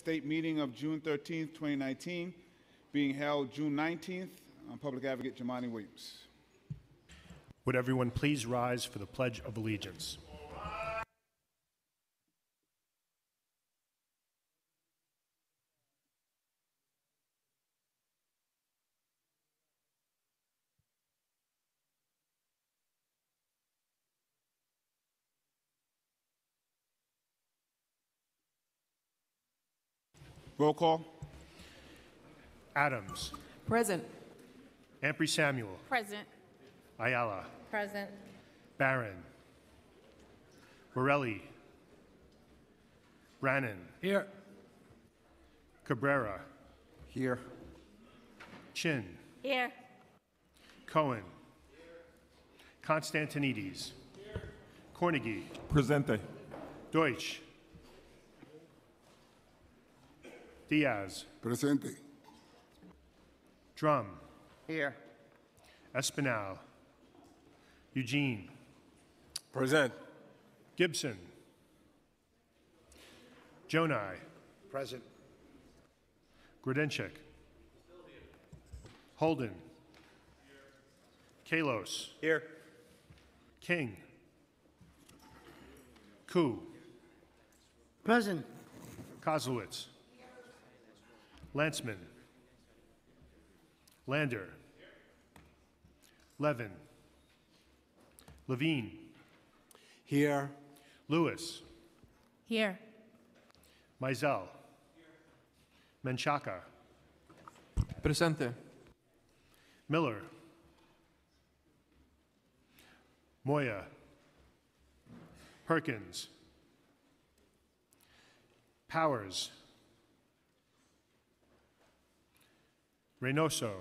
state meeting of June 13, 2019, being held June 19th. I'm Public Advocate Jumaane Williams. Would everyone please rise for the Pledge of Allegiance? Roll call. Adams. Present. Ampry Samuel. Present. Ayala. Present. Barron. Borelli. Brannan. Here. Cabrera. Here. Chin. Here. Cohen. Constantinides. Here. Cornegy. Presente. Deutsch. Diaz. Presente. Dromm. Here. Espinal. Eugene. Present. Gibson. Gjonaj. Present. Grodenchik. Holden. Kallos. Here. King. Koo. Present. Koslowitz. Lancman. Lander. Levin. Levine. Here. Lewis. Here. Maisel. Menchaca. Presente. Miller. Moya. Perkins. Powers. Reynoso.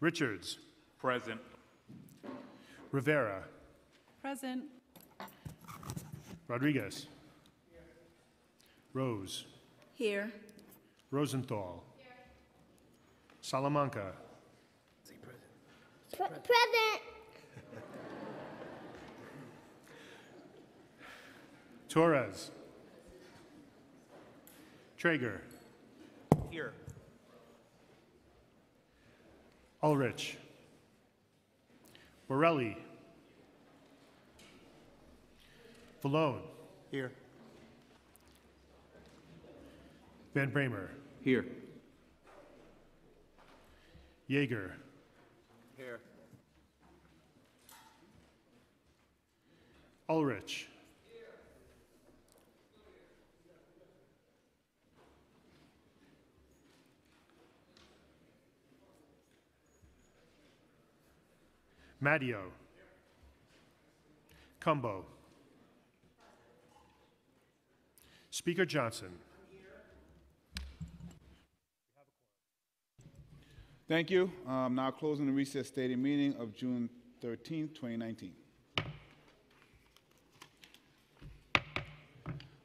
Richards. Present. Rivera. Present. Rodriguez. Rose. Here. Rosenthal. Salamanca. Present. Torres. Treyger. Here. Ulrich. Borelli. Vallone. Here. Van Bramer. Here. Yeger. Here. Ulrich. Matteo. Cumbo. Speaker Johnson. Thank you. Um, Now closing the recess stated meeting of June 13, 2019.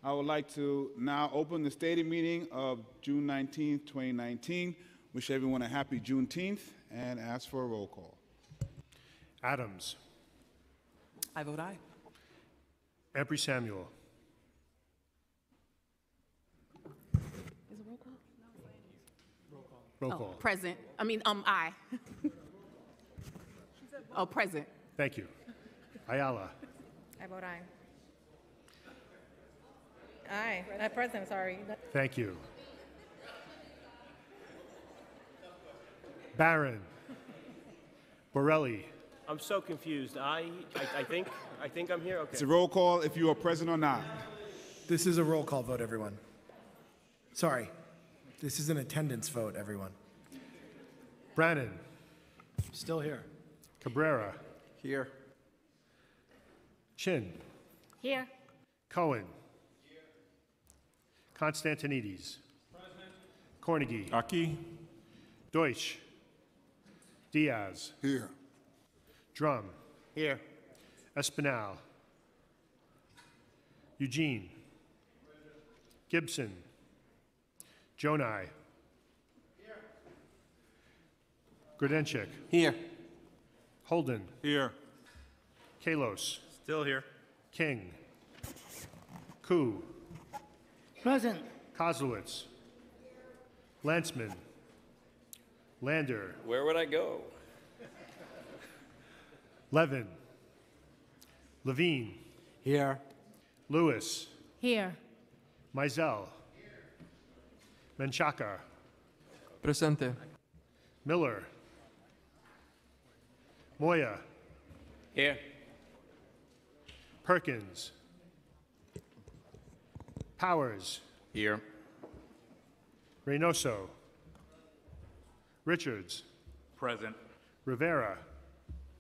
I would like to now open the stated meeting of June 19, 2019. Wish everyone a happy Juneteenth and ask for a roll call. Adams. I vote aye. Ampry Samuel. Is it roll call? Roll Oh, call. present. I mean, um, aye. Oh, present. Thank you. Ayala. I vote aye. Aye, uh, President, sorry. Thank you. Barron. Borelli. I'm so confused. I, I, I think, I think I'm here. Okay. It's a roll call if you are present or not. This is a roll call vote, everyone. Sorry. This is an attendance vote, everyone. Brannan. Still here. Cabrera. Here. Chin. Here. Cohen. Here. Constantinides. Present. Cornegy. Aquí. Deutsch. Diaz. Here. Dromm. Here. Espinal. Eugene. Gibson. Gjonaj. Grodenchik. Here. Holden. Here. Kallos. Still here. King. Koo. Present. Koslowitz. Lancman. Lander. Where would I go? Levin. Levine. Here. Lewis. Here. Maisel. Here. Menchaca. Presente. Miller. Moya. Here. Perkins. Powers. Here. Reynoso. Richards. Present. Rivera.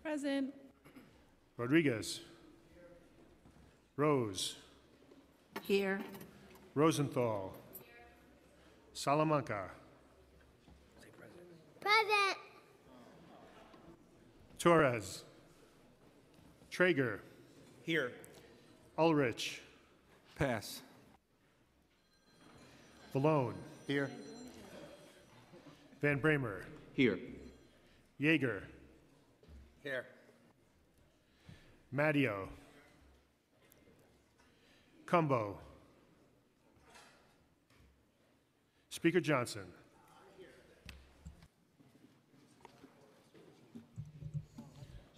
Present. Rodriguez. Rose. Here. Rosenthal. Salamanca. Present. Torres. Treyger. Here. Ulrich. Pass. Vallone. Here. Van Bramer. Here. Yeger. Here. Matteo. Cumbo. Speaker Johnson.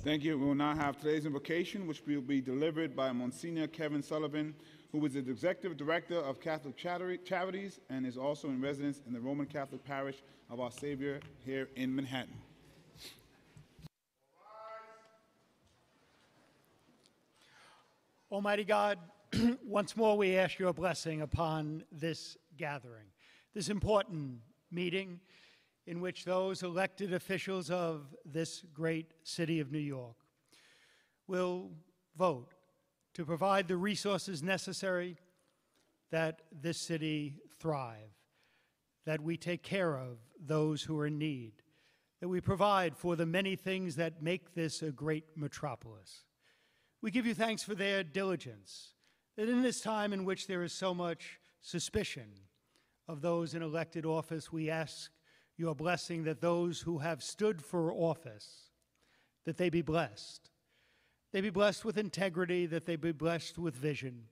Thank you. We will now have today's invocation, which will be delivered by Monsignor Kevin Sullivan, who is the Executive Director of Catholic Charities and is also in residence in the Roman Catholic Parish of Our Savior here in Manhattan. Almighty God, once more we ask your blessing upon this gathering, this important meeting in which those elected officials of this great city of New York will vote to provide the resources necessary that this city thrive, that we take care of those who are in need, that we provide for the many things that make this a great metropolis. We give you thanks for their diligence, that in this time in which there is so much suspicion of those in elected office, we ask your blessing that those who have stood for office, that they be blessed. They be blessed with integrity, that they be blessed with vision.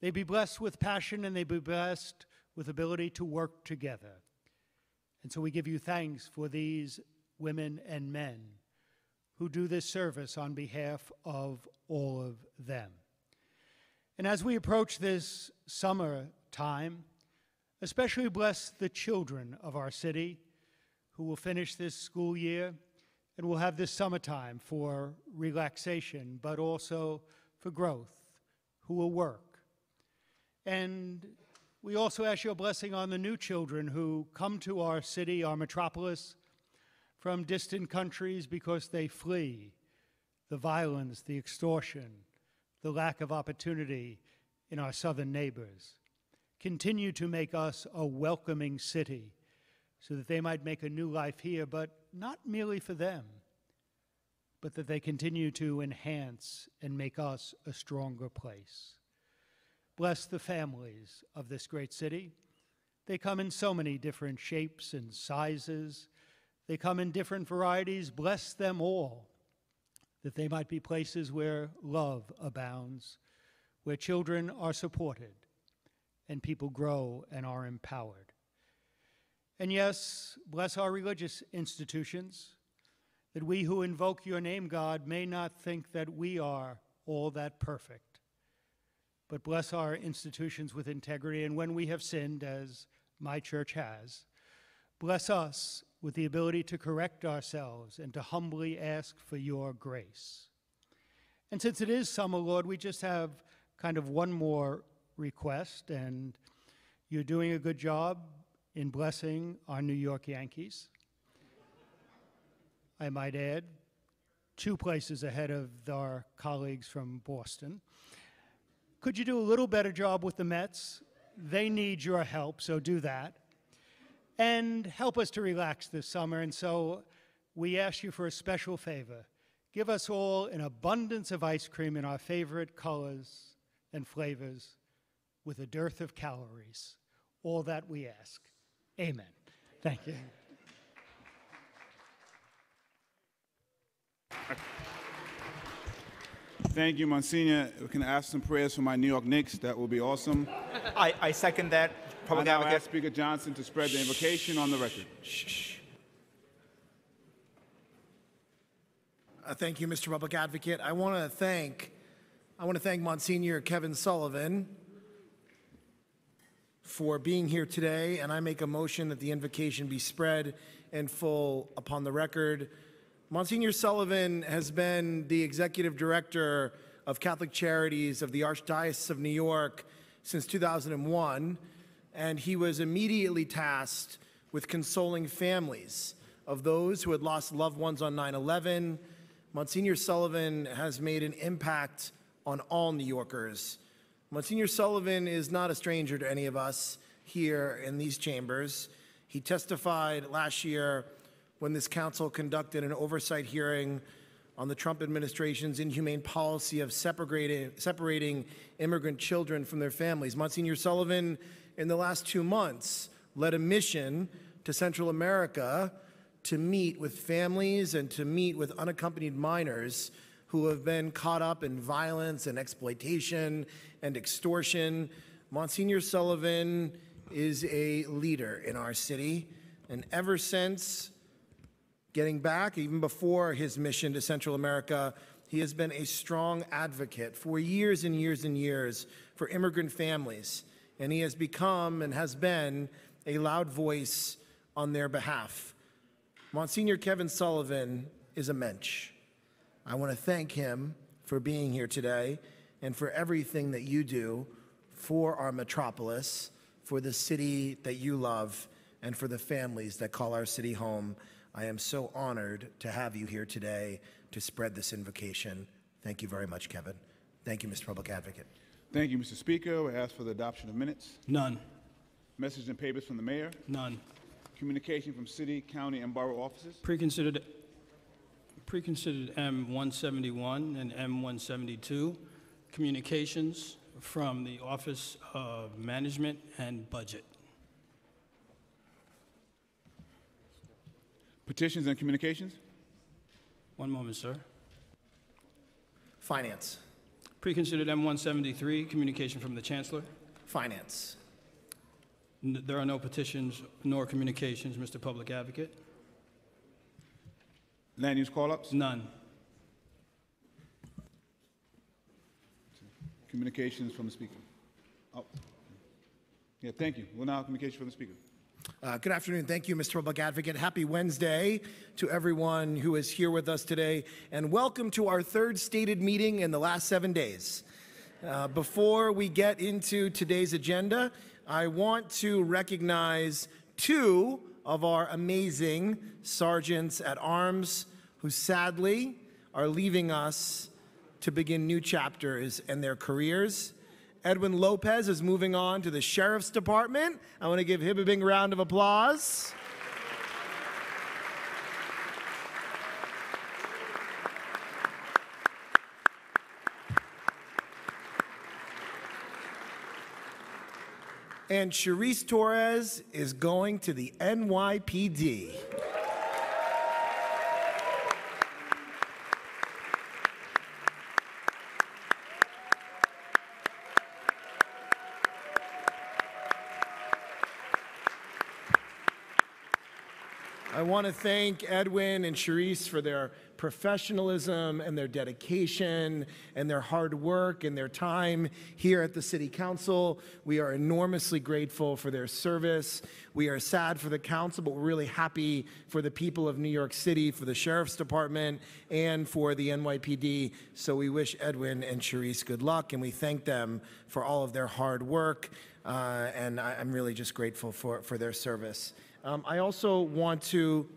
They be blessed with passion, and they be blessed with ability to work together. And so we give you thanks for these women and men who do this service on behalf of all of them. And as we approach this summer time, especially bless the children of our city who will finish this school year and will have this summertime for relaxation, but also for growth, who will work. And we also ask your blessing on the new children who come to our city, our metropolis, from distant countries because they flee the violence, the extortion, the lack of opportunity in our southern neighbors. Continue to make us a welcoming city so that they might make a new life here, but not merely for them, but that they continue to enhance and make us a stronger place. Bless the families of this great city. They come in so many different shapes and sizes. They come in different varieties. Bless them all, that they might be places where love abounds, where children are supported, and people grow and are empowered. And yes, bless our religious institutions, that we who invoke your name, God, may not think that we are all that perfect. But bless our institutions with integrity, and when we have sinned, as my church has, bless us with the ability to correct ourselves and to humbly ask for your grace. And since it is summer, Lord, we just have kind of one more request, and you're doing a good job in blessing our New York Yankees. I might add, two places ahead of our colleagues from Boston. Could you do a little better job with the Mets? They need your help, so do that. And help us to relax this summer. And so we ask you for a special favor. Give us all an abundance of ice cream in our favorite colors and flavors with a dearth of calories. All that we ask. Amen. Thank you. Thank you, Monsignor. We can ask some prayers for my New York Knicks. That will be awesome. I, I second that. I Public now advocate. ask Speaker Johnson to spread the invocation on the record. Uh, Thank you, Mr. Public Advocate. I want to thank, I want to thank Monsignor Kevin Sullivan for being here today, and I make a motion that the invocation be spread in full upon the record. Monsignor Sullivan has been the executive director of Catholic Charities of the Archdiocese of New York since 2001, and he was immediately tasked with consoling families of those who had lost loved ones on 9 11. Monsignor Sullivan has made an impact on all New Yorkers. Monsignor Sullivan is not a stranger to any of us here in these chambers. He testified last year when this council conducted an oversight hearing on the Trump administration's inhumane policy of separating, separating immigrant children from their families. Monsignor Sullivan, in the last two months, led a mission to Central America to meet with families and to meet with unaccompanied minors who have been caught up in violence and exploitation and extortion. Monsignor Sullivan is a leader in our city, and ever since getting back, even before his mission to Central America, he has been a strong advocate for years and years and years for immigrant families, and he has become and has been a loud voice on their behalf. Monsignor Kevin Sullivan is a mensch. I want to thank him for being here today and for everything that you do for our metropolis, for the city that you love, and for the families that call our city home. I am so honored to have you here today to spread this invocation. Thank you very much, Kevin. Thank you, Mr. Public Advocate. Thank you, Mr. Speaker. We ask for the adoption of minutes. None. Message and papers from the mayor. None. Communication from city, county, and borough offices. Preconsidered, preconsidered M171 and M172, communications from the Office of Management and Budget. Petitions and communications. One moment, sir. Finance. Preconsidered M173, communication from the Chancellor. Finance. N- There are no petitions nor communications, Mr. Public Advocate. Land use call-ups. None. Communications from the speaker. Oh. Yeah, thank you. We'll now have communication from the speaker. Uh, good afternoon. Thank you, Mr. Public Advocate. Happy Wednesday to everyone who is here with us today, and welcome to our third stated meeting in the last seven days. Uh, before we get into today's agenda, I want to recognize two of our amazing sergeants at arms who sadly are leaving us to begin new chapters in their careers. Edwin Lopez is moving on to the Sheriff's Department. I want to give him a big round of applause. And Charisse Torres is going to the NYPD. I want to thank Edwin and Charisse for their professionalism and their dedication and their hard work and their time here at the City Council. We are enormously grateful for their service. We are sad for the council, but we're really happy for the people of New York City, for the Sheriff's Department, and for the NYPD. So we wish Edwin and Charisse good luck, and we thank them for all of their hard work. Uh, and I, I'm really just grateful for, for their service. Um, I also want to.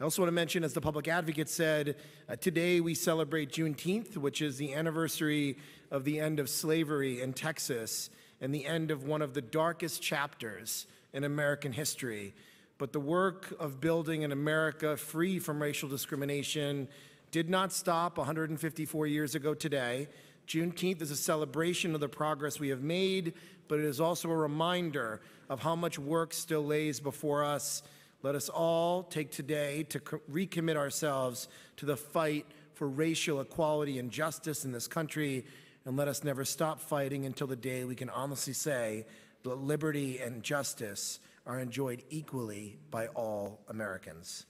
I also want to mention, as the public advocate said, uh, today we celebrate Juneteenth, which is the anniversary of the end of slavery in Texas and the end of one of the darkest chapters in American history. But the work of building an America free from racial discrimination did not stop 154 years ago today. Juneteenth is a celebration of the progress we have made, but it is also a reminder of how much work still lays before us. Let us all take today to co- recommit ourselves to the fight for racial equality and justice in this country, and let us never stop fighting until the day we can honestly say that liberty and justice are enjoyed equally by all Americans.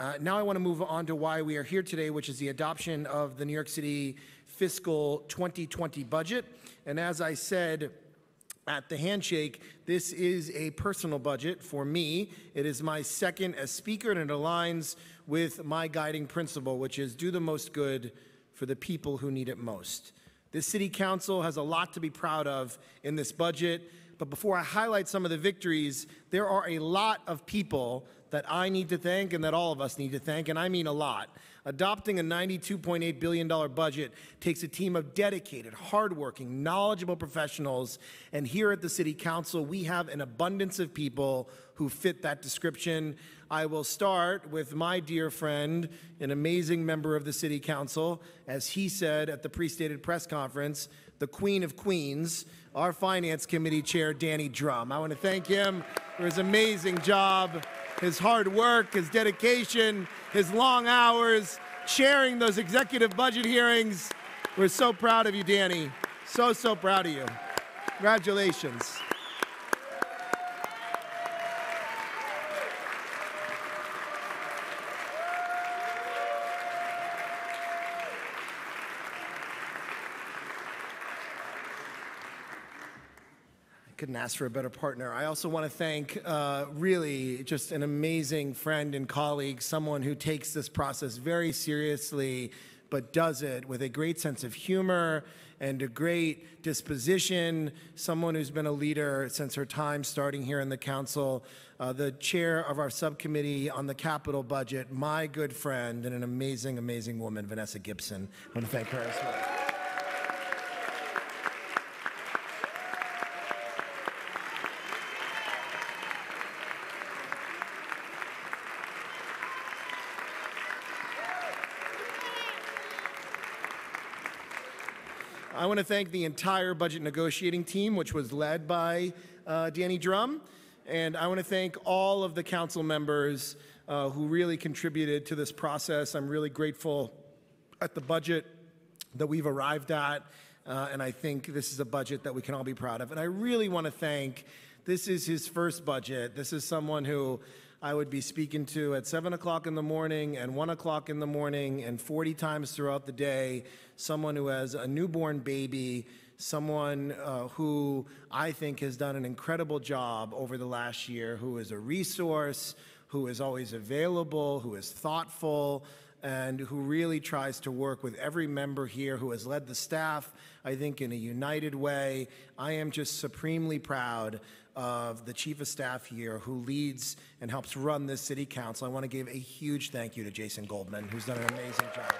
Uh, now I want to move on to why we are here today, which is the adoption of the New York City fiscal 2020 budget. And as I said at the handshake, this is a personal budget for me. It is my second as speaker, and it aligns with my guiding principle, which is do the most good for the people who need it most. This city council has a lot to be proud of in this budget. But before I highlight some of the victories, there are a lot of people that I need to thank and that all of us need to thank, and I mean a lot. Adopting a $92.8 billion budget takes a team of dedicated, hardworking, knowledgeable professionals, and here at the City Council, we have an abundance of people who fit that description. I will start with my dear friend, an amazing member of the City Council, as he said at the pre-stated press conference, the Queen of Queens, our Finance Committee Chair, Danny Dromm. I want to thank him for his amazing job, his hard work, his dedication, his long hours, chairing those executive budget hearings. We're so proud of you, Danny. So, so proud of you. Congratulations. Couldn't ask for a better partner. I also want to thank uh, really just an amazing friend and colleague, someone who takes this process very seriously, but does it with a great sense of humor and a great disposition, someone who's been a leader since her time starting here in the council, uh, the chair of our subcommittee on the capital budget, my good friend and an amazing, amazing woman, Vanessa Gibson. I want to thank her as well. Want to thank the entire budget negotiating team, which was led by uh, Danny Dromm. And I want to thank all of the council members uh, who really contributed to this process. I'm really grateful at the budget that we've arrived at. Uh, and I think this is a budget that we can all be proud of. And I really want to thank, this is his first budget. This is someone who I would be speaking to at 7 o'clock in the morning and 1 o'clock in the morning and 40 times throughout the day, someone who has a newborn baby, someone uh, who I think has done an incredible job over the last year, who is a resource, who is always available, who is thoughtful, and who really tries to work with every member here who has led the staff, I think, in a united way. I am just supremely proud of the chief of staff here who leads and helps run this city council. I want to give a huge thank you to Jason Goldman, who's done an amazing job.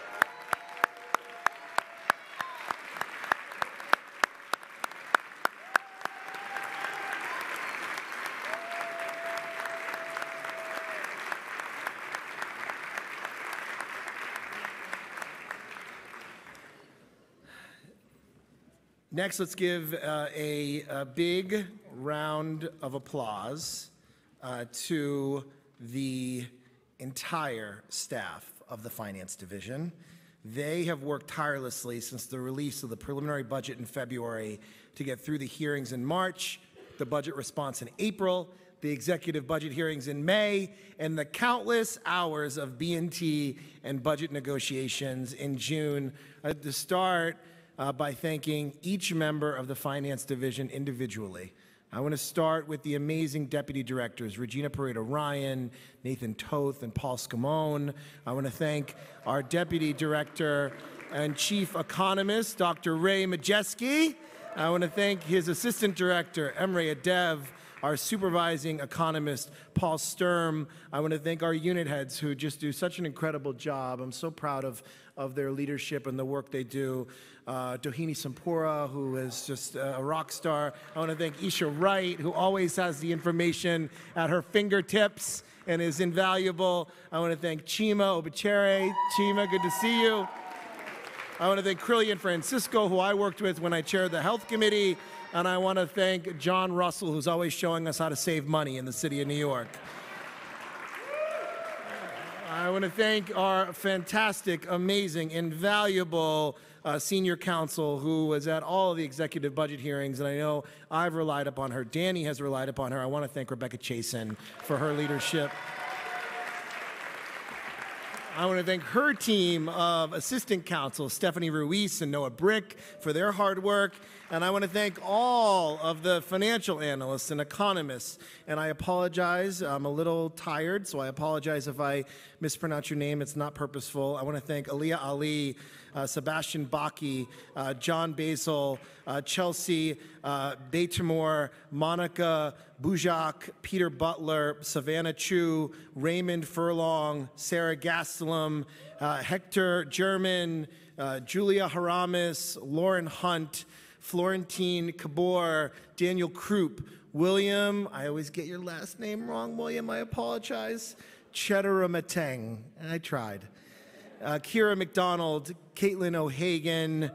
Next, let's give uh, a, a, big round of applause uh, to the entire staff of the Finance Division. They have worked tirelessly since the release of the preliminary budget in February to get through the hearings in March, the budget response in April, the executive budget hearings in May, and the countless hours of B&T and budget negotiations in June. At the start, uh, by thanking each member of the Finance Division individually. I want to start with the amazing deputy directors, Regina Poreda Ryan, Nathan Toth, and Paul Scimone. I want to thank our deputy director and chief economist, Dr. Ray Majewski. I want to thank his assistant director, Emre Adev, our supervising economist, Paul Sturm. I want to thank our unit heads who just do such an incredible job. I'm so proud of, of their leadership and the work they do uh, Dohini Sompura, who is just a rock star. I want to thank Isha Wright, who always has the information at her fingertips and is invaluable. I want to thank Chima Obichere. Chima, good to see you. I want to thank Crilhien Francisco, who I worked with when I chaired the Health Committee. And I want to thank John Russell, who's always showing us how to save money in the city of New York. I want to thank our fantastic, amazing, invaluable uh, senior counsel who was at all of the executive budget hearings, and I know I've relied upon her. Danny has relied upon her. I want to thank Rebecca Chasen for her leadership. I want to thank her team of assistant counsel, Stephanie Ruiz and Noah Brick, for their hard work. And I want to thank all of the financial analysts and economists. And I apologize, I'm a little tired, so I apologize if I mispronounce your name. It's not purposeful. I want to thank Aliyah Ali, uh, Sebastian Baki, uh, John Basil, uh, Chelsea uh, Monica Bujak, Peter Butler, Savannah Chu, Raymond Furlong, Sarah Gastelum, uh, Hector German, uh, Julia Haramis, Lauren Hunt, Florentine Kabor, Daniel Krupp, William, I always get your last name wrong, William, I apologize, Chederamateng, and I tried. Uh, Kira McDonald, Caitlin O'Hagan,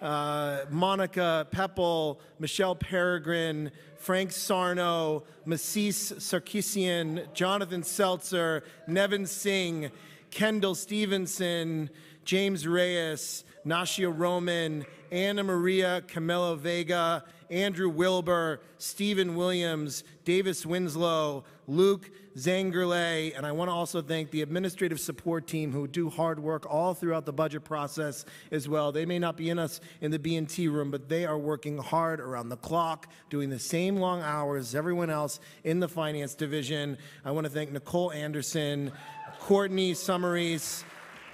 uh, Monica Peppel, Michelle Peregrine, Frank Sarno, Masis Sarkisian, Jonathan Seltzer, Nevin Singh, Kendall Stevenson, James Reyes, Nashia Roman, Anna Maria Camilo Vega, Andrew Wilbur, Stephen Williams, Davis Winslow, Luke Zangerle, and I want to also thank the administrative support team who do hard work all throughout the budget process as well. They may not be in us in the B&T room, but they are working hard around the clock, doing the same long hours as everyone else in the finance division. I want to thank Nicole Anderson, Courtney Summaries,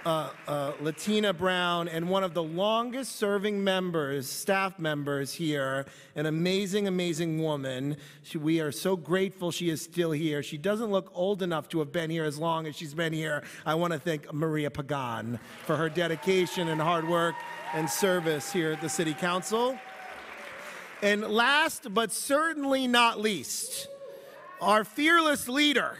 uh, uh, Latina Brown, and one of the longest serving members, staff members here, an amazing, amazing woman. She, we are so grateful she is still here. She doesn't look old enough to have been here as long as she's been here. I want to thank Maria Pagan for her dedication and hard work and service here at the City Council. And last but certainly not least, our fearless leader,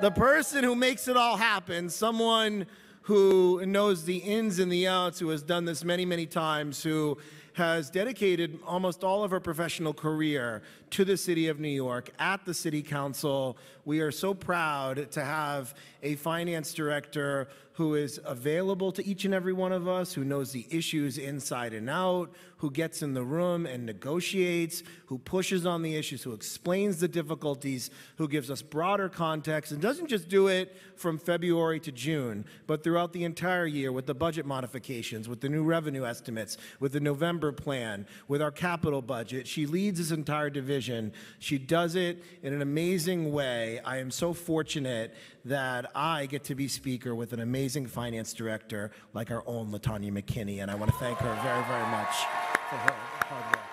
the person who makes it all happen, someone who knows the ins and the outs, who has done this many, many times, who has dedicated almost all of her professional career to the city of New York at the city council. We are so proud to have a finance director who is available to each and every one of us, who knows the issues inside and out, who gets in the room and negotiates, who pushes on the issues, who explains the difficulties, who gives us broader context, and doesn't just do it from February to June, but throughout the entire year with the budget modifications, with the new revenue estimates, with the November plan, with our capital budget. She leads this entire division. She does it in an amazing way. I am so fortunate that I get to be speaker with an amazing finance director like our own Latonya McKinney, and I want to thank her very, very much for her hard work.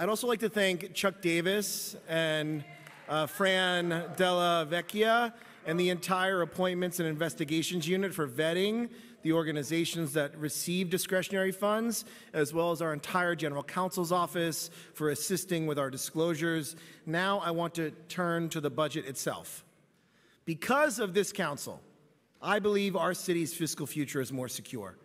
I'd also like to thank Chuck Davis and uh, Fran Della Vecchia and the entire Appointments and Investigations Unit for vetting the organizations that receive discretionary funds, as well as our entire General Counsel's Office for assisting with our disclosures. Now I want to turn to the budget itself. Because of this council, I believe our city's fiscal future is more secure.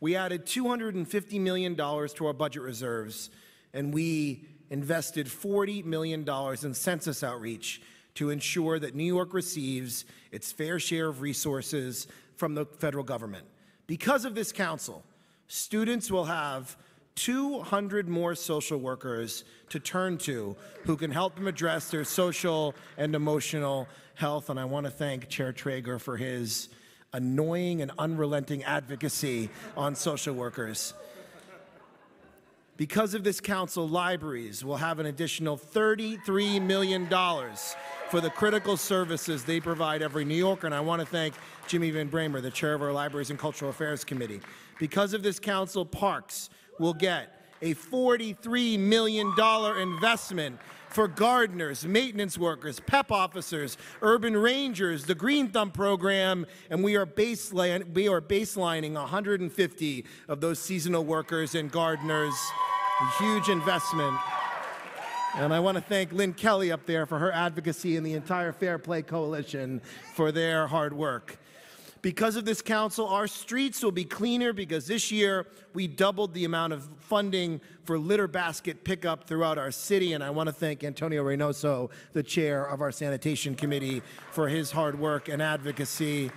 We added $250 million to our budget reserves and we invested $40 million in census outreach to ensure that New York receives its fair share of resources from the federal government. Because of this council, students will have 200 more social workers to turn to who can help them address their social and emotional health. And I want to thank Chair Treyger for his annoying and unrelenting advocacy on social workers. Because of this council, libraries will have an additional $33 million for the critical services they provide every New Yorker. And I want to thank Jimmy Van Bramer, the chair of our Libraries and Cultural Affairs Committee. Because of this council, parks will get a $43 million investment for gardeners, maintenance workers, PEP officers, urban rangers, the Green Thumb program, and we are, baseline, we are baselining 150 of those seasonal workers and gardeners. A huge investment. And I want to thank Lynn Kelly up there for her advocacy and the entire Fair Play Coalition for their hard work. Because of this council, our streets will be cleaner because this year we doubled the amount of funding for litter basket pickup throughout our city. And I want to thank Antonio Reynoso, the chair of our sanitation committee, for his hard work and advocacy.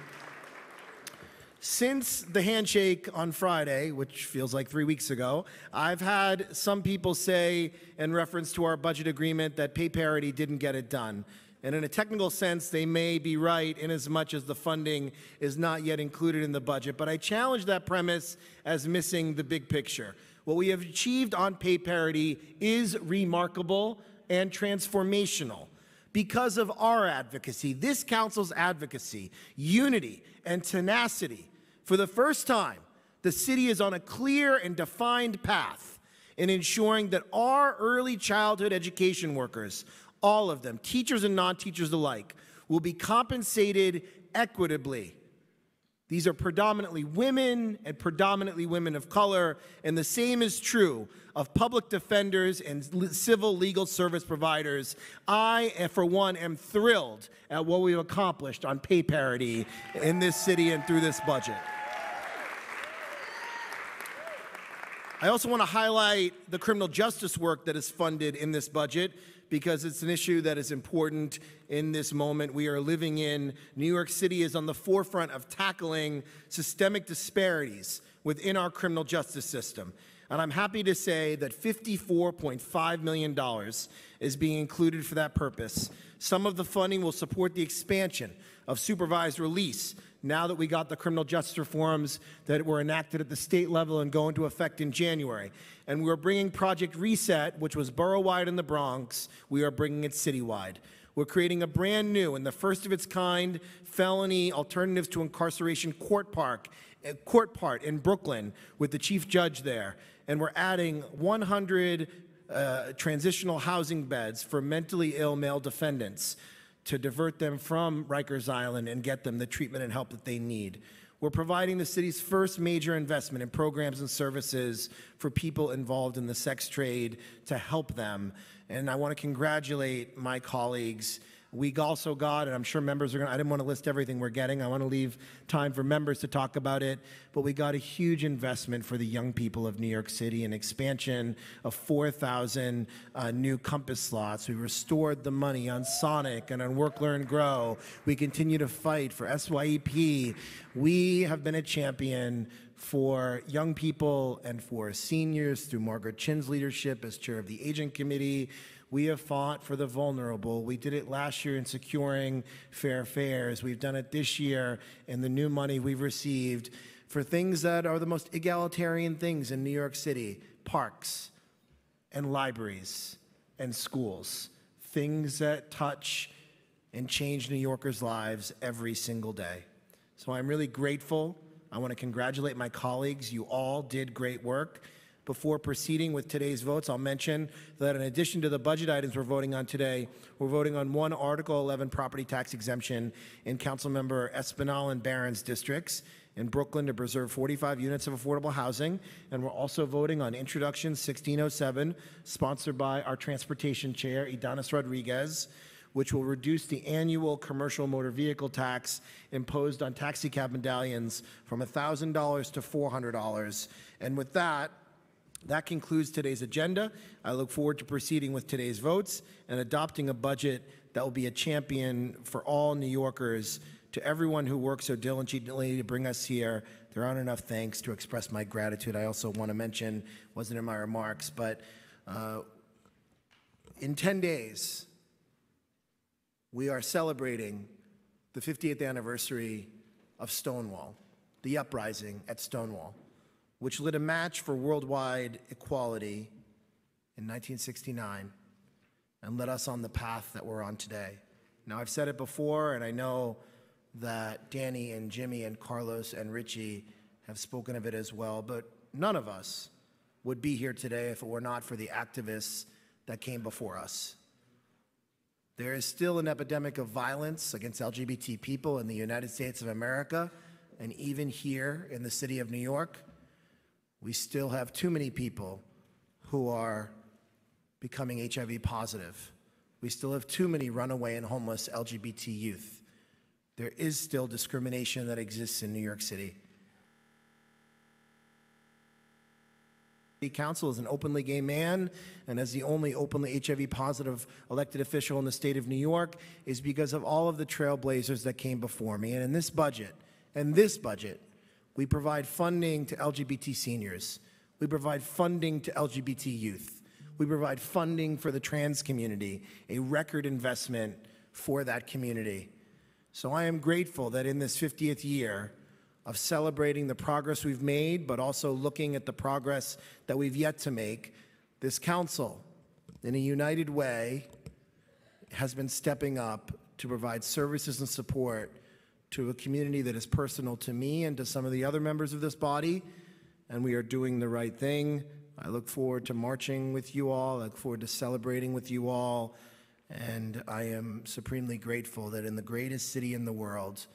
Since the handshake on Friday, which feels like three weeks ago, I've had some people say, in reference to our budget agreement, that pay parity didn't get it done. And in a technical sense, they may be right in as much as the funding is not yet included in the budget. But I challenge that premise as missing the big picture. What we have achieved on pay parity is remarkable and transformational because of our advocacy, this council's advocacy, unity, and tenacity. For the first time, the city is on a clear and defined path in ensuring that our early childhood education workers, all of them, teachers and non teachers alike, will be compensated equitably. These are predominantly women and predominantly women of color, and the same is true of public defenders and civil legal service providers. I, eh, for one, am thrilled at what we've accomplished on pay parity in this city and through this budget. I also want to highlight the criminal justice work that is funded in this budget because it's an issue that is important in this moment we are living in. New York City is on the forefront of tackling systemic disparities within our criminal justice system. And I'm happy to say that $54.5 million is being included for that purpose. Some of the funding will support the expansion of supervised release now that we got the criminal justice reforms that were enacted at the state level and go into effect in January. And we're bringing Project Reset, which was borough-wide in the Bronx, we are bringing it citywide. We're creating a brand new and the first of its kind felony alternatives to incarceration court park, uh, court part in Brooklyn with the chief judge there. And we're adding 100 uh, transitional housing beds for mentally ill male defendants to divert them from Rikers Island and get them the treatment and help that they need. We're providing the city's first major investment in programs and services for people involved in the sex trade to help them. And I want to congratulate my colleagues. We also got, and I'm sure members are going to, I didn't want to list everything we're getting. I want to leave time for members to talk about it. But we got a huge investment for the young people of New York City, an expansion of 4,000 uh, new Compass slots. We restored the money on SONYC and on Work, Learn, Grow. We continue to fight for SYEP. We have been a champion for young people and for seniors through Margaret Chin's leadership as chair of the Aging Committee. We have fought for the vulnerable. We did it last year in securing fair fares. We've done it this year in the new money we've received for things that are the most egalitarian things in New York City parks and libraries and schools, things that touch and change New Yorkers' lives every single day. So I'm really grateful. I want to congratulate my colleagues. You all did great work. Before proceeding with today's votes, I'll mention that in addition to the budget items we're voting on today, we're voting on one Article 11 property tax exemption in Councilmember Espinal and Barron's districts in Brooklyn to preserve 45 units of affordable housing. And we're also voting on Introduction 1607, sponsored by our transportation chair, Ydanis Rodriguez, which will reduce the annual commercial motor vehicle tax imposed on taxicab medallions from $1,000 to $400. And with that, that concludes today's agenda. I look forward to proceeding with today's votes and adopting a budget that will be a champion for all New Yorkers. To everyone who worked so diligently to bring us here, there aren't enough thanks to express my gratitude. I also want to mention, wasn't in my remarks, but uh, in 10 days, we are celebrating the 50th anniversary of Stonewall, the uprising at Stonewall which lit a match for worldwide equality in 1969 and led us on the path that we're on today. Now, I've said it before, and I know that Danny and Jimmy and Carlos and Richie have spoken of it as well, but none of us would be here today if it were not for the activists that came before us. There is still an epidemic of violence against LGBT people in the United States of America, and even here in the city of New York we still have too many people who are becoming HIV positive. We still have too many runaway and homeless LGBT youth. There is still discrimination that exists in New York City. City Council is an openly gay man, and as the only openly HIV positive elected official in the state of New York, is because of all of the trailblazers that came before me. And in this budget, and this budget, we provide funding to LGBT seniors. We provide funding to LGBT youth. We provide funding for the trans community, a record investment for that community. So I am grateful that in this 50th year, of celebrating the progress we've made, but also looking at the progress that we've yet to make, this council, in a united way, has been stepping up to provide services and support to a community that is personal to me and to some of the other members of this body, and we are doing the right thing. I look forward to marching with you all. I look forward to celebrating with you all. And I am supremely grateful that in the greatest city in the world,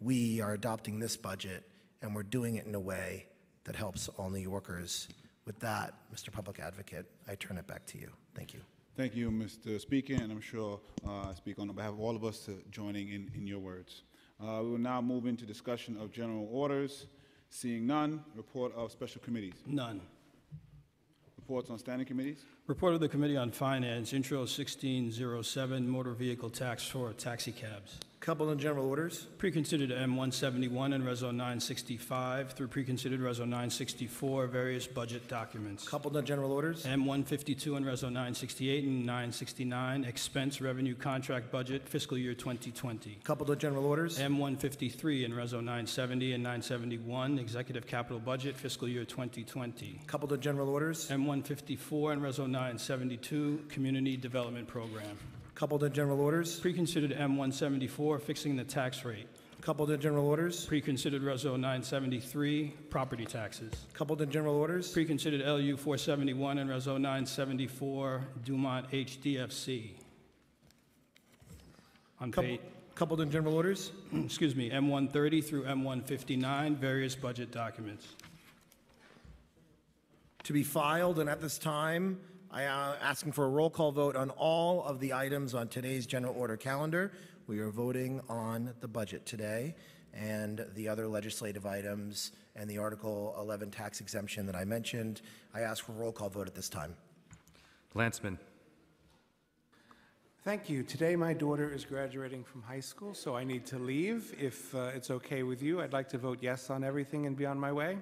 we are adopting this budget and we're doing it in a way that helps all New Yorkers. With that, Mr. Public Advocate, I turn it back to you. Thank you. Thank you, Mr. Speaker, and I'm sure uh, I speak on behalf of all of us to joining in, in your words. Uh, we will now move into discussion of general orders. Seeing none, report of special committees. None. Reports on standing committees. Report of the Committee on Finance, Intro 1607, Motor Vehicle Tax for Taxi Cabs. Couple of general orders. Preconsidered M171 and Reso 965 through preconsidered Reso 964, various budget documents. Coupled on general orders. M152 and Reso 968 and 969, expense revenue contract budget fiscal year 2020. Coupled on general orders. M153 and Reso 970 and 971, executive capital budget fiscal year 2020. Coupled on general orders. M154 and Reso 972, community development program. Coupled on general orders. Preconsidered M174, fixing the tax rate. Coupled on general orders. Preconsidered Reso 973, property taxes. Coupled on general orders. Preconsidered LU 471 and Reso 974, Dumont HDFC. On Couple- page, Coupled on general orders. excuse me, M130 through M159, various budget documents. To be filed, and at this time, I am asking for a roll call vote on all of the items on today's general order calendar. We are voting on the budget today and the other legislative items and the Article 11 tax exemption that I mentioned. I ask for a roll call vote at this time. Lancman. Thank you. Today, my daughter is graduating from high school, so I need to leave. If uh, it's okay with you, I'd like to vote yes on everything and be on my way.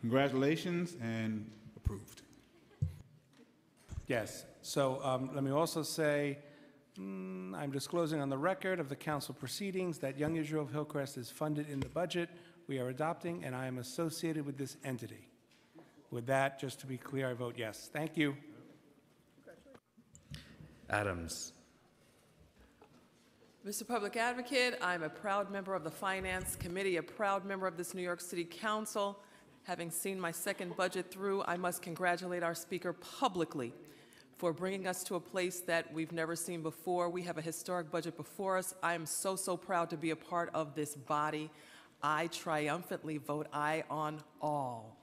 Congratulations and approved. Yes. So um, let me also say, mm, I'm disclosing on the record of the council proceedings that Young Israel of Hillcrest is funded in the budget we are adopting, and I am associated with this entity. With that, just to be clear, I vote yes. Thank you. Adams. Mr. Public Advocate, I'm a proud member of the Finance Committee, a proud member of this New York City Council. Having seen my second budget through, I must congratulate our Speaker publicly for bringing us to a place that we've never seen before. We have a historic budget before us. I am so, so proud to be a part of this body. I triumphantly vote aye on all.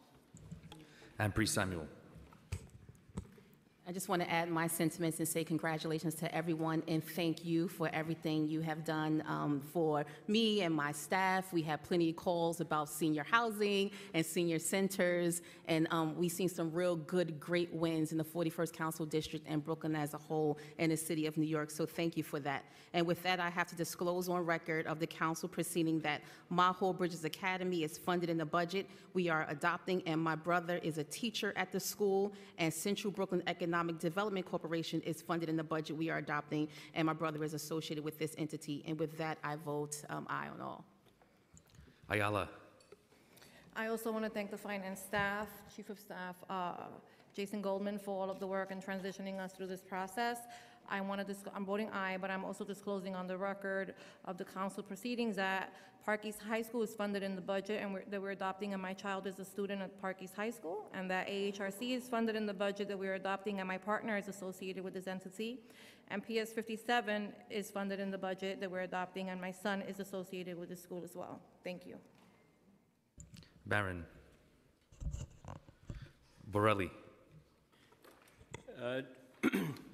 Ampry-Samuel. I just want to add my sentiments and say congratulations to everyone and thank you for everything you have done um, for me and my staff. We had plenty of calls about senior housing and senior centers, and um, we've seen some real good, great wins in the 41st Council District and Brooklyn as a whole and the city of New York. So thank you for that. And with that, I have to disclose on record of the council proceeding that my Whole Bridges Academy is funded in the budget. We are adopting, and my brother is a teacher at the school, and Central Brooklyn Economic Development Corporation is funded in the budget we are adopting, and my brother is associated with this entity. And with that, I vote um, aye on all. Ayala. I also want to thank the finance staff, chief of staff, uh, Jason Goldman, for all of the work and transitioning us through this process. I want to, I'm voting aye, but I'm also disclosing on the record of the council proceedings that Park East High School is funded in the budget and we're, that we're adopting, and my child is a student at Park East High School, and that AHRC is funded in the budget that we're adopting, and my partner is associated with this entity. And PS 57 is funded in the budget that we're adopting, and my son is associated with the school as well. Thank you. Barron. Borelli. Uh,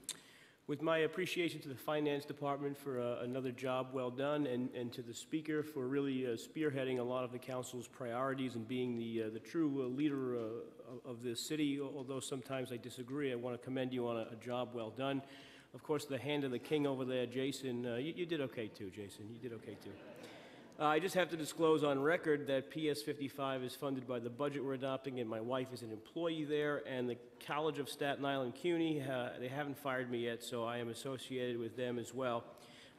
With my appreciation to the Finance Department for uh, another job well done, and, and to the Speaker for really uh, spearheading a lot of the council's priorities and being the, uh, the true uh, leader uh, of- this city, although sometimes I disagree, I want to commend you on a, a job well done. Of course, the hand of the king over there, Jason, uh, you, you did okay too, Jason, you did okay too. Uh, I just have to disclose on record that PS 55 is funded by the budget we're adopting, and my wife is an employee there, and the College of Staten Island CUNY, uh, they haven't fired me yet, so I am associated with them as well.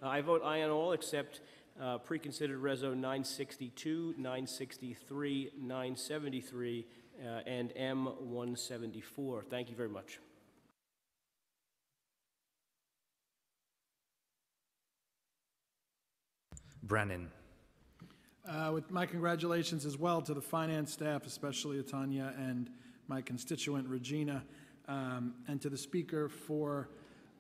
Uh, I vote aye on all except uh, preconsidered Reso 962, 963, 973, uh, and M 174. Thank you very much. Brannan. Uh, With my congratulations as well to the finance staff, especially Tanya and my constituent Regina, um, and to the speaker for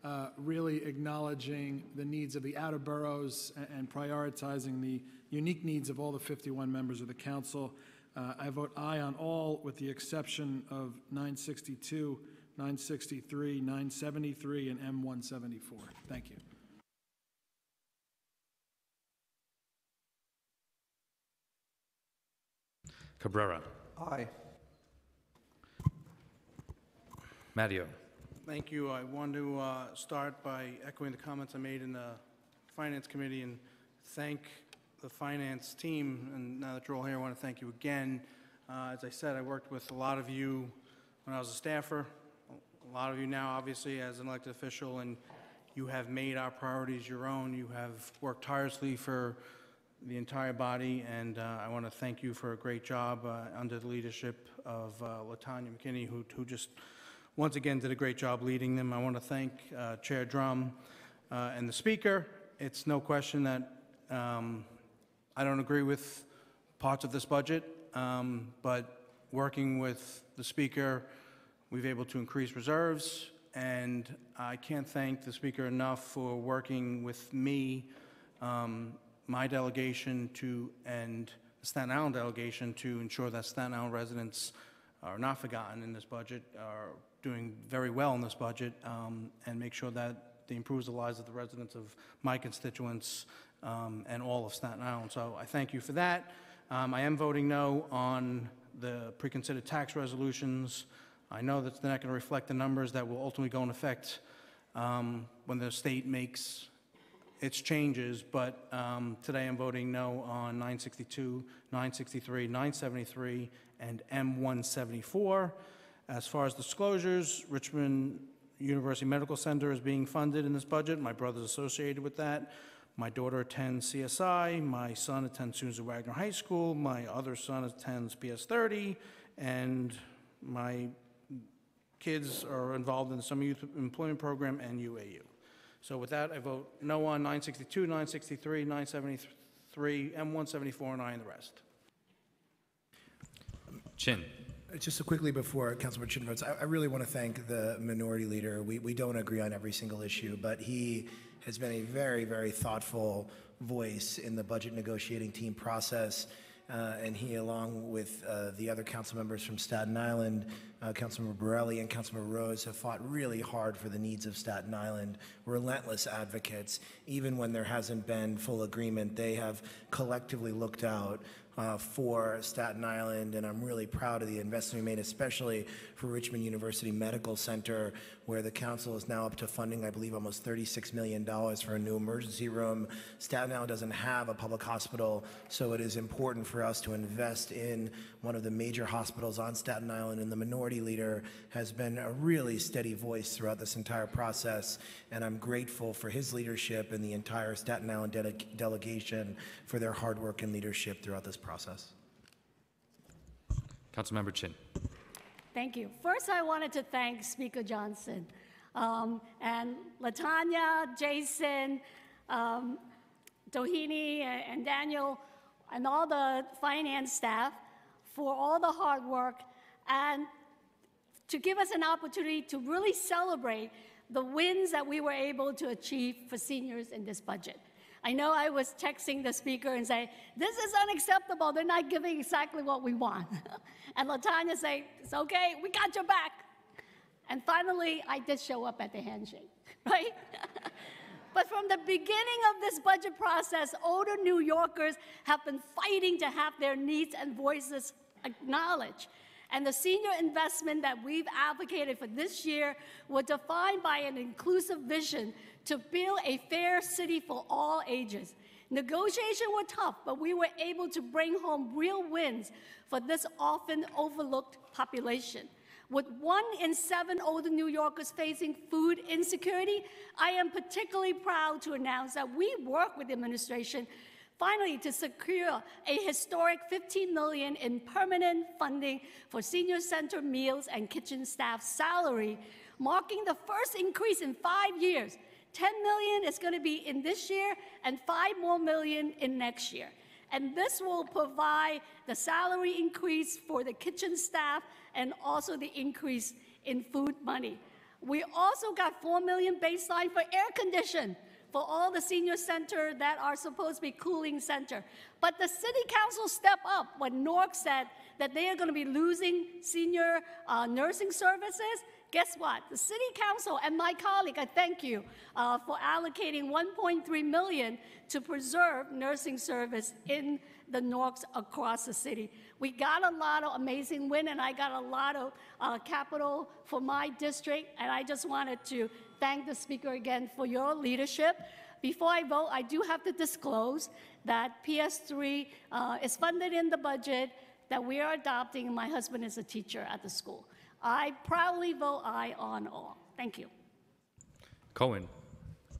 uh, really acknowledging the needs of the outer boroughs and prioritizing the unique needs of all the 51 members of the council. Uh, I vote aye on all with the exception of 962, 963, 973, and M174. Thank you. Cabrera. Aye. Matteo. Thank you. I want to uh, start by echoing the comments I made in the Finance Committee and thank the finance team. And now that you're all here, I want to thank you again. Uh, As I said, I worked with a lot of you when I was a staffer, a lot of you now, obviously, as an elected official, and you have made our priorities your own. You have worked tirelessly for the entire body, and uh, I want to thank you for a great job uh, under the leadership of uh, Latonya McKinney, who who just, once again, did a great job leading them. I want to thank uh, Chair Dromm uh, and the Speaker. It's no question that um, I don't agree with parts of this budget, um, but working with the Speaker, we've able to increase reserves, and I can't thank the Speaker enough for working with me, um, my delegation to, and the Staten Island delegation to ensure that Staten Island residents are not forgotten in this budget, are doing very well in this budget, um, and make sure that they improves the lives of the residents of my constituents um, and all of Staten Island. So I thank you for that. Um, I am voting no on the pre-considered tax resolutions. I know that they're not going to reflect the numbers that will ultimately go in effect um, when the state makes its changes, but um, today I'm voting no on 962, 963, 973, and M174. As far as disclosures, Richmond University Medical Center is being funded in this budget. My brother's associated with that. My daughter attends CSI. My son attends Susan Wagner High School. My other son attends PS 30. And my kids are involved in the Summer Youth Employment Program and UAU. So with that, I vote no on 962, 963, 973, M174, and I and the rest. Chin. Just so quickly before Councilman Chin votes, I, I really want to thank the minority leader. We, we don't agree on every single issue, but he has been a very, very thoughtful voice in the budget negotiating team process. Uh, and he, along with uh, the other council members from Staten Island, uh, Councilmember Borelli and Councilmember Rose, have fought really hard for the needs of Staten Island. Relentless advocates, even when there hasn't been full agreement, they have collectively looked out uh, for Staten Island, and I'm really proud of the investment we made, especially for Richmond University Medical Center, where the council is now up to funding, I believe, almost $36 million for a new emergency room. Staten Island doesn't have a public hospital, so it is important for us to invest in one of the major hospitals on Staten Island, and the minority leader has been a really steady voice throughout this entire process, and I'm grateful for his leadership and the entire Staten Island dele- delegation for their hard work and leadership throughout this process. Councilmember Chin. Thank you. First, I wanted to thank Speaker Johnson um, and Latonya, Jason, um, Dohini, and and Daniel, and all the finance staff for all the hard work and to give us an opportunity to really celebrate the wins that we were able to achieve for seniors in this budget. I know I was texting the speaker and saying, this is unacceptable. They're not giving exactly what we want. and Latonya saying, it's okay, we got your back. And finally, I did show up at the handshake, right? But from the beginning of this budget process, older New Yorkers have been fighting to have their needs and voices acknowledged. And the senior investment that we've advocated for this year were defined by an inclusive vision to build a fair city for all ages. Negotiations were tough, but we were able to bring home real wins for this often overlooked population. With one in seven older New Yorkers facing food insecurity, I am particularly proud to announce that we work with the administration finally to secure a historic 15 million in permanent funding for senior center meals and kitchen staff salary, marking the first increase in five years. 10 million is going to be in this year and 5 more million in next year. And this will provide the salary increase for the kitchen staff and also the increase in food money. We also got 4 million baseline for air condition for all the senior center that are supposed to be cooling center. But the city council stepped up when NORCs said that they are going to be losing senior uh, nursing services. Guess what? The city council and my colleague, I thank you uh, for allocating 1.3 million to preserve nursing service in the NORCs across the city. We got a lot of amazing win, and I got a lot of uh, capital for my district, and I just wanted to thank the speaker again for your leadership. Before I vote, I do have to disclose that PS3 uh, is funded in the budget that we are adopting. My husband is a teacher at the school. I proudly vote aye on all. Thank you. Cohen.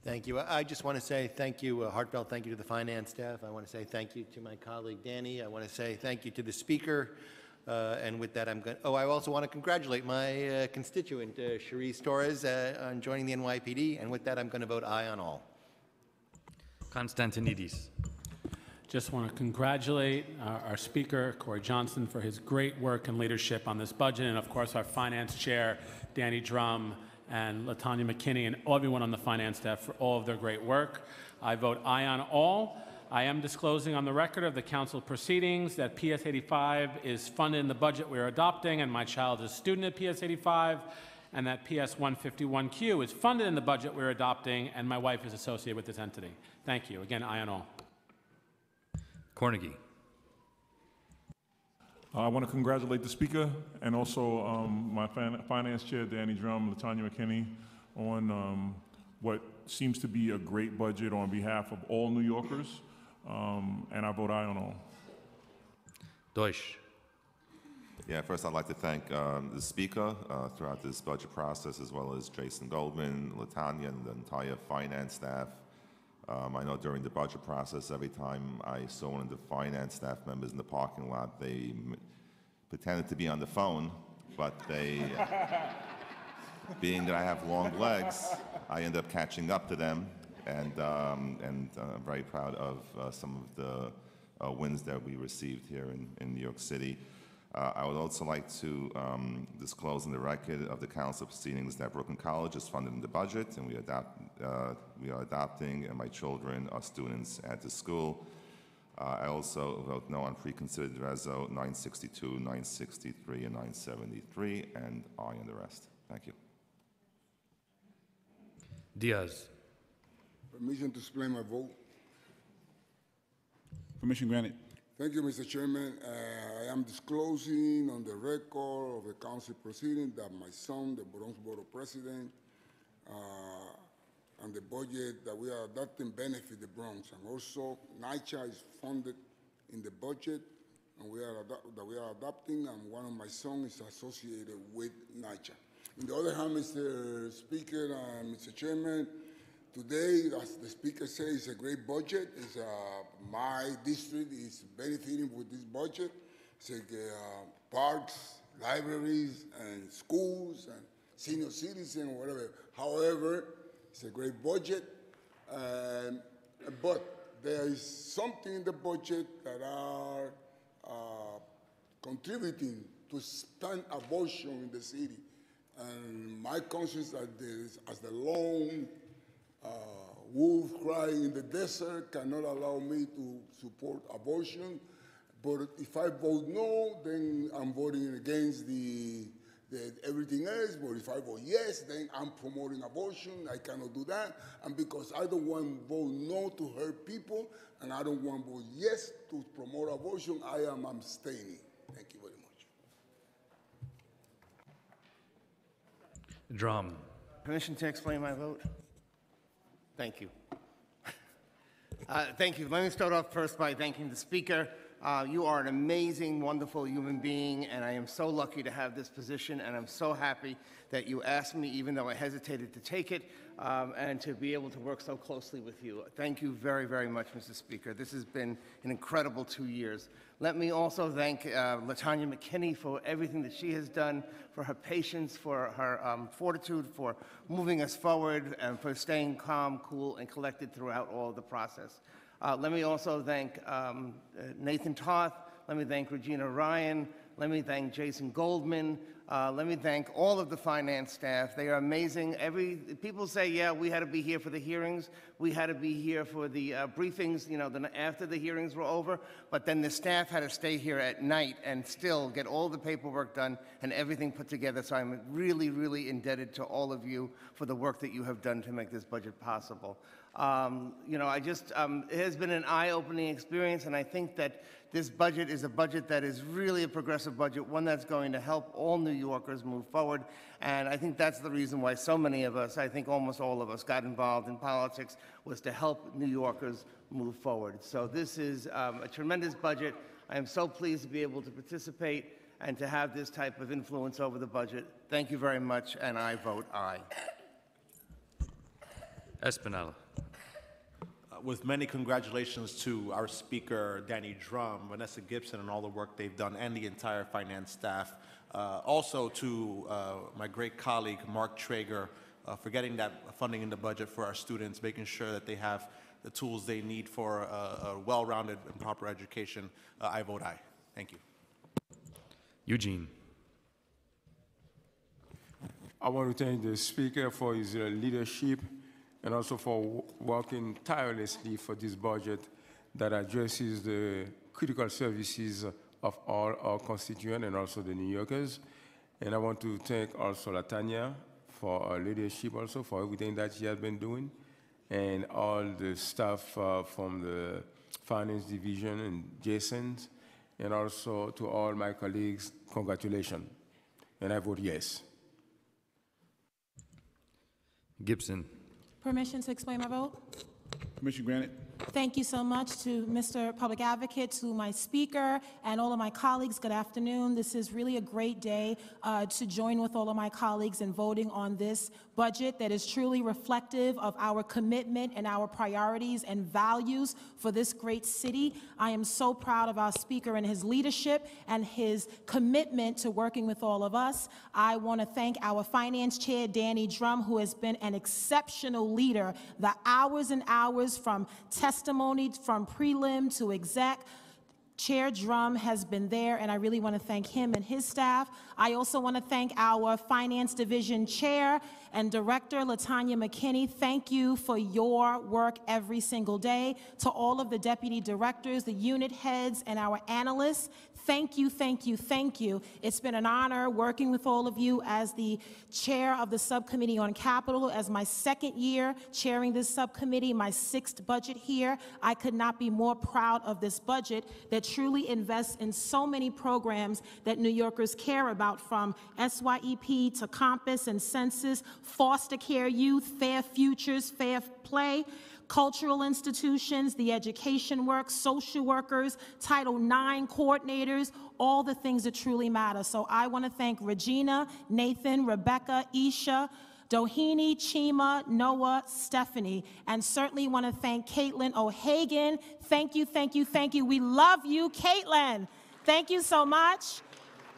Thank you. I I just want to say thank you, a heartfelt thank you to the finance staff. I want to say thank you to my colleague Danny. I want to say thank you to the speaker. Uh, and with that, I'm going. Oh, I also want to congratulate my uh, constituent, uh, Cherise Torres, uh, on joining the NYPD. And with that, I'm going to vote aye on all. Constantinides. Just want to congratulate our, our speaker, Corey Johnson, for his great work and leadership on this budget, and of course, our finance chair, Danny Dromm, and Latonya McKinney, and everyone on the finance staff for all of their great work. I vote aye on all. I am disclosing on the record of the council proceedings that PS 85 is funded in the budget we're adopting, and my child is a student at PS 85, and that PS 151Q is funded in the budget we're adopting, and my wife is associated with this entity. Thank you. Again, aye on all. Cornegy. Uh, I want to congratulate the speaker and also um, my fin- finance chair, Danny Dromm, Latonya McKinney, on um, what seems to be a great budget on behalf of all New Yorkers. Um, and I vote aye on all. Deutsch. Yeah, first I'd like to thank um, the speaker uh, throughout this budget process, as well as Jason Goldman, Latonya, and the entire finance staff. Um, I know during the budget process, every time I saw one of the finance staff members in the parking lot, they pretended to be on the phone, but they, being that I have long legs, I end up catching up to them, and um, and uh, I'm very proud of uh, some of the uh, wins that we received here in, in New York City. Uh, I would also like to um, disclose in the record of the council proceedings that Brooklyn College is funded in the budget, and we adopt uh, we are adopting, and my children are students at the school. Uh, I also vote no on preconsidered reso 962, 963, and 973, and I and the rest. Thank you. Diaz. Permission to explain my vote. Permission granted. Thank you, Mr. Chairman. Uh, I am disclosing on the record of the council proceeding that my son, the Bronx Borough President, uh, and the budget that we are adopting benefit the Bronx. And also, NYCHA is funded in the budget and we are that we are adopting, and one of my songs is associated with NYCHA. On the other hand, Mr. Speaker and Mr. Chairman, Today, as the speaker said, it's a great budget. It's, uh, my district is benefiting with this budget. It's like, uh, parks, libraries, and schools, and senior citizens, whatever. However, it's a great budget. Um, but there is something in the budget that are uh, contributing to expand abortion in the city. And my conscience as the, as the lone uh, wolf crying in the desert cannot allow me to support abortion. But if I vote no, then I'm voting against the the, everything else, but if I vote yes, then I'm promoting abortion. I cannot do that. And because I don't want to vote no to hurt people, and I don't want to vote yes to promote abortion, I am abstaining. Thank you very much. Dromm. Permission to explain my vote? Thank you. Uh, Thank you. Let me start off first by thanking the speaker. Uh, You are an amazing, wonderful human being, and I am so lucky to have this position, and I'm so happy that you asked me, even though I hesitated to take it, um, and to be able to work so closely with you. Thank you very, very much, Mr. Speaker. This has been an incredible two years. Let me also thank uh, Latonya McKinney for everything that she has done, for her patience, for her um, fortitude, for moving us forward, and for staying calm, cool, and collected throughout all the process. Uh, let me also thank um, uh, Nathan Toth. Let me thank Regina Ryan. Let me thank Jason Goldman. Uh, let me thank all of the finance staff. They are amazing. Every people say, "Yeah, we had to be here for the hearings. We had to be here for the uh, briefings." You know, then after the hearings were over. But then the staff had to stay here at night and still get all the paperwork done and everything put together. So I'm really, really indebted to all of you for the work that you have done to make this budget possible. Um, you know, I just, um, it has been an eye-opening experience, and I think that this budget is a budget that is really a progressive budget, one that's going to help all New Yorkers move forward. And I think that's the reason why so many of us, I think almost all of us, got involved in politics, was to help New Yorkers move forward. So this is um, a tremendous budget. I am so pleased to be able to participate and to have this type of influence over the budget. Thank you very much, and I vote aye. Espinal. Uh, With many congratulations to our speaker, Danny Dromm, Vanessa Gibson, and all the work they've done, and the entire finance staff. Uh, Also to uh, my great colleague, Mark Treyger, uh, for getting that funding in the budget for our students, making sure that they have the tools they need for a a well-rounded and proper education. Uh, I vote aye. Thank you. Eugene. I want to thank the speaker for his uh, leadership and also for working tirelessly for this budget that addresses the critical services of all our constituents and also the New Yorkers. And I want to thank also Latonya for her leadership also for everything that she has been doing and all the staff uh, from the finance division and Jason and also to all my colleagues, congratulations. And I vote yes. Gibson. Permission to explain my vote? Permission granted. Thank you so much to Mr. Public Advocate, to my speaker, and all of my colleagues. Good afternoon. This is really a great day uh, to join with all of my colleagues in voting on this budget that is truly reflective of our commitment and our priorities and values for this great city. I am so proud of our speaker and his leadership and his commitment to working with all of us. I want to thank our finance chair, Danny Dromm, who has been an exceptional leader. The hours and hours from testimony, from prelim to exec, Chair Dromm has been there, and I really want to thank him and his staff. I also want to thank our Finance Division Chair and Director, Latonya McKinney. Thank you for your work every single day. To all of the deputy directors, the unit heads, and our analysts, thank you, thank you, thank you. It's been an honor working with all of you as the chair of the Subcommittee on Capital, as my second year chairing this subcommittee, my sixth budget here. I could not be more proud of this budget that truly invests in so many programs that New Yorkers care about, from SYEP to Compass and Census, foster care youth, fair futures, fair play cultural institutions, the education work, social workers, Title IX coordinators, all the things that truly matter. So I want to thank Regina, Nathan, Rebecca, Isha, Doheny, Chima, Noah, Stephanie, and certainly want to thank Caitlin O'Hagan. Thank you, thank you, thank you. We love you, Caitlin. Thank you so much.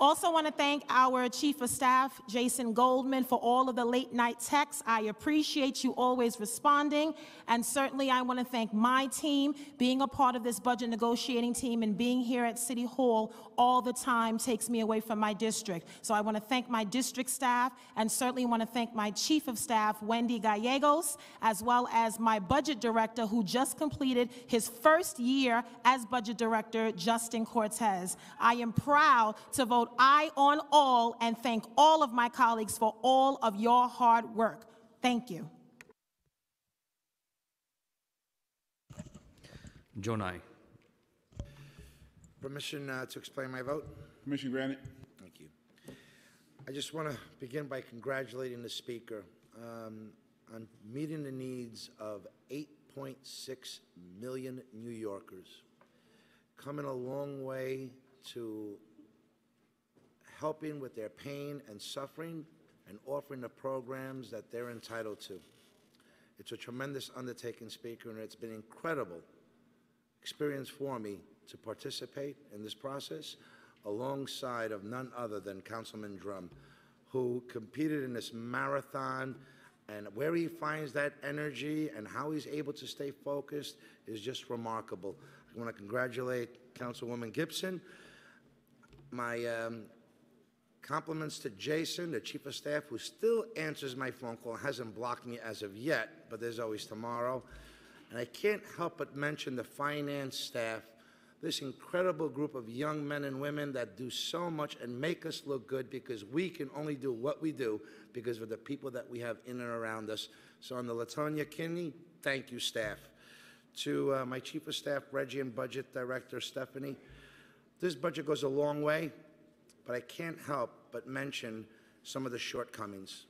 Also want to thank our Chief of Staff, Jason Goldman, for all of the late night texts. I appreciate you always responding. And certainly I want to thank my team. Being a part of this budget negotiating team and being here at City Hall all the time takes me away from my district. So I want to thank my district staff and certainly want to thank my Chief of Staff, Wendy Gallegos, as well as my budget director who just completed his first year as budget director, Justin Cortez. I am proud to vote vote aye on all and thank all of my colleagues for all of your hard work. Thank you. Gjonaj. Permission uh, to explain my vote? Permission granted. Thank you. I just want to begin by congratulating the Speaker um, on meeting the needs of 8.6 million New Yorkers, coming a long way to helping with their pain and suffering and offering the programs that they're entitled to. It's a tremendous undertaking, Speaker, and it's been incredible experience for me to participate in this process alongside of none other than Councilman Dromm, who competed in this marathon and where he finds that energy and how he's able to stay focused is just remarkable. I want to congratulate Councilwoman Gibson. My um, compliments to Jason, the Chief of Staff, who still answers my phone call, hasn't blocked me as of yet, but there's always tomorrow. And I can't help but mention the finance staff, this incredible group of young men and women that do so much and make us look good because we can only do what we do because of the people that we have in and around us. So on the Latonya Kinney, thank you, staff. To uh, my Chief of Staff, Reggie, and Budget Director, Stephanie, this budget goes a long way, but I can't help but mention some of the shortcomings.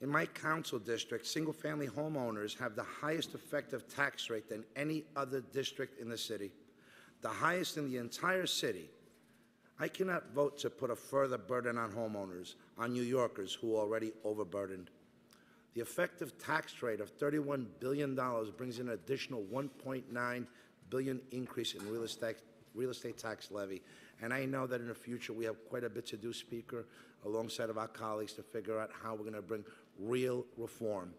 In my council district, single-family homeowners have the highest effective tax rate than any other district in the city, the highest in the entire city. I cannot vote to put a further burden on homeowners, on New Yorkers who are already overburdened. The effective tax rate of $31 billion brings in an additional 1.9 billion increase in real estate, real estate tax levy. And I know that in the future we have quite a bit to do, Speaker, alongside of our colleagues to figure out how we're going to bring real reform.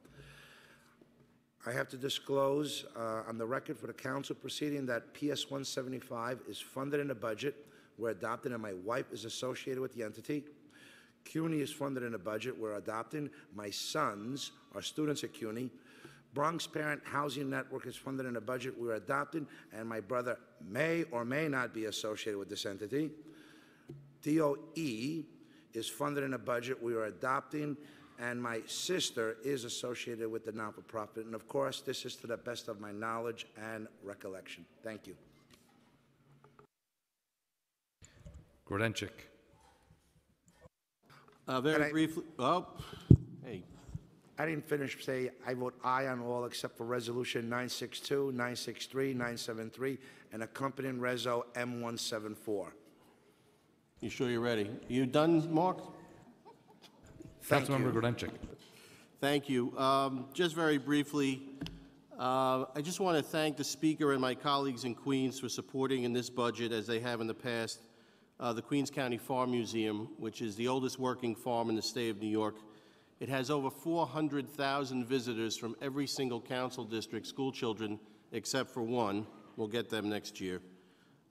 I have to disclose uh, on the record for the council proceeding that PS 175 is funded in the budget. We're adopted, and my wife is associated with the entity. CUNY is funded in the budget. We're adopting. My sons are students at CUNY. Bronx Parent Housing Network is funded in a budget. We're adopting, and my brother may or may not be associated with this entity. DOE is funded in a budget we are adopting, and my sister is associated with the not-for-profit. And of course, this is to the best of my knowledge and recollection. Thank you. Grodenchik. Uh, Very I- briefly, oh, hey, I didn't finish, say, I vote aye on all except for Resolution 962, 963, 973, and accompanying Reso M174. you sure you're ready? You done, Mark? Thank Councilmember you. Grodenchik. Thank you. Um, Just very briefly, uh, I just want to thank the Speaker and my colleagues in Queens for supporting in this budget, as they have in the past, uh, the Queens County Farm Museum, which is the oldest working farm in the state of New York. It has over 400,000 visitors from every single council district, school children, except for one. We'll get them next year.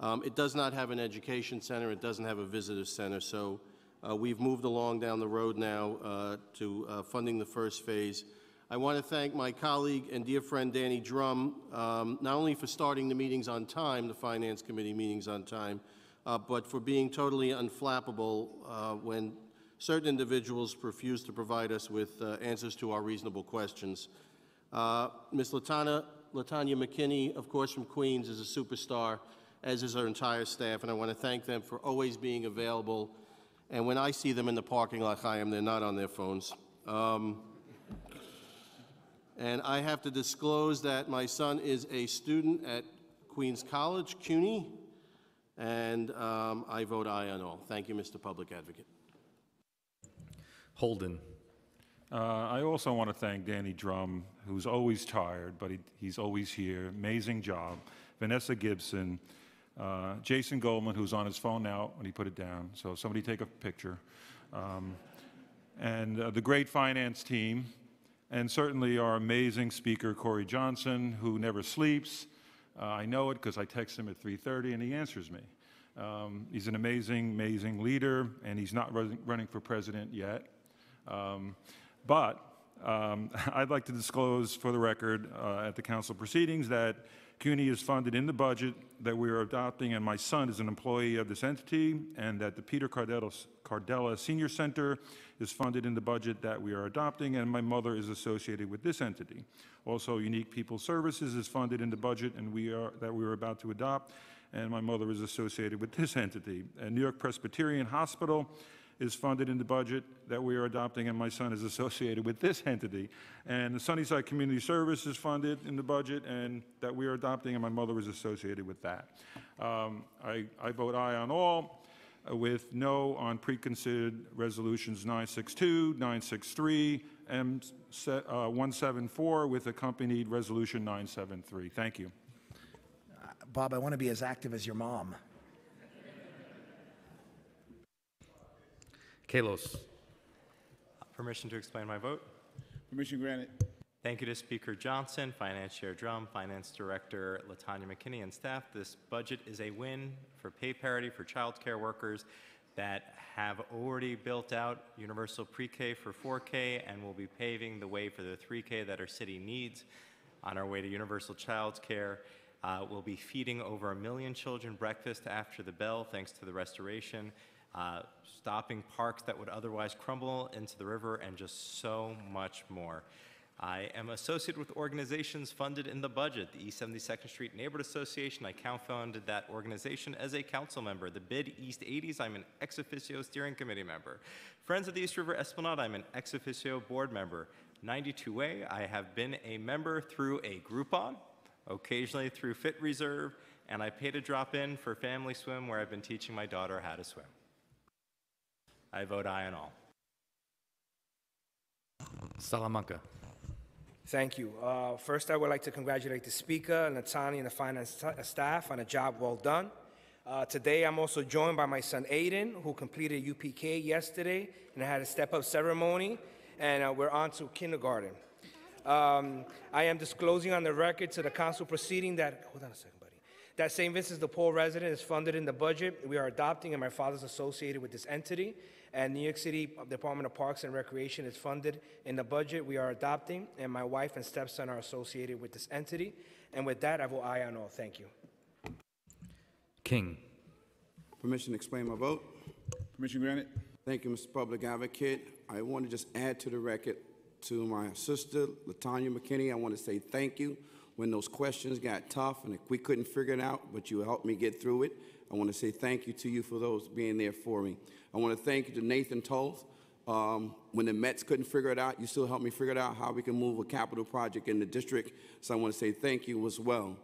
Um, It does not have an education center, it doesn't have a visitor center, so uh, we've moved along down the road now uh, to uh, funding the first phase. I want to thank my colleague and dear friend Danny Dromm, um, not only for starting the meetings on time, the Finance Committee meetings on time, uh, but for being totally unflappable uh, when certain individuals refuse to provide us with uh, answers to our reasonable questions. Uh, Ms. Latana, Latonya McKinney, of course, from Queens, is a superstar, as is her entire staff, and I want to thank them for always being available. And when I see them in the parking lot, I am, they're not on their phones. Um, and I have to disclose that my son is a student at Queens College, CUNY, and um, I vote aye on all. Thank you, Mr. Public Advocate. Holden. Uh, I also want to thank Danny Dromm, who's always tired, but he, he's always here. Amazing job. Vanessa Gibson, uh, Jason Goldman, who's on his phone now when he put it down. So somebody take a picture. Um, and uh, the great finance team, and certainly our amazing speaker, Corey Johnson, who never sleeps. Uh, I know it because I text him at 3.30 and he answers me. Um, he's an amazing, amazing leader, and he's not running, running for president yet. Um, but um, I'd like to disclose for the record uh, at the council proceedings that CUNY is funded in the budget that we are adopting, and my son is an employee of this entity, and that the Peter Cardella, Cardella Senior Center is funded in the budget that we are adopting, and my mother is associated with this entity. Also, Unique People Services is funded in the budget and we are, that we are about to adopt, and my mother is associated with this entity. And New York Presbyterian Hospital is funded in the budget that we are adopting, and my son is associated with this entity. And the Sunnyside Community Service is funded in the budget and that we are adopting, and my mother is associated with that. Um, I, I vote aye on all, uh, with no on preconsidered resolutions 962, 963, M uh, 174, with accompanied resolution 973. Thank you. Bob, I want to be as active as your mom. Kallos. Permission to explain my vote? Permission granted. Thank you to Speaker Johnson, Finance Chair Dromm, Finance Director Latonya McKinney, and staff. This budget is a win for pay parity for child care workers that have already built out universal pre-K for 4K and will be paving the way for the 3K that our city needs on our way to universal child care. Uh, we'll be feeding over a million children breakfast after the bell, thanks to the restoration, uh, stopping parks that would otherwise crumble into the river, and just so much more. I am associated with organizations funded in the budget. The East 72nd Street Neighborhood Association, I co-founded that organization as a council member. The BID East 80s, I'm an ex officio steering committee member. Friends of the East River Esplanade, I'm an ex officio board member. 92A, I have been a member through a Groupon, occasionally through Fit Reserve, and I pay to drop in for Family Swim, where I've been teaching my daughter how to swim. I vote aye on all. Salamanca. Thank you. Uh, First, I would like to congratulate the Speaker, Natani, and the finance sta- staff on a job well done. Uh, Today, I'm also joined by my son Aiden, who completed UPK yesterday and had a step-up ceremony, and uh, we're on to kindergarten. Um, I am disclosing on the record to the council proceeding that, hold on a second, buddy, that St. Vincent's de Paul resident is funded in the budget. We are adopting, and my father's associated with this entity. And New York City Department of Parks and Recreation is funded in the budget. We are adopting, and my wife and stepson are associated with this entity. And with that, I will aye on all. Thank you. King. Permission to explain my vote? Permission granted. Thank you, Mr. Public Advocate. I want to just add to the record to my sister, Latonya McKinney, I want to say thank you. When those questions got tough and we couldn't figure it out, but you helped me get through it, I want to say thank you to you for those being there for me. I want to thank you to Nathan Toth. Um, when the Mets couldn't figure it out, you still helped me figure it out how we can move a capital project in the district. So I want to say thank you as well.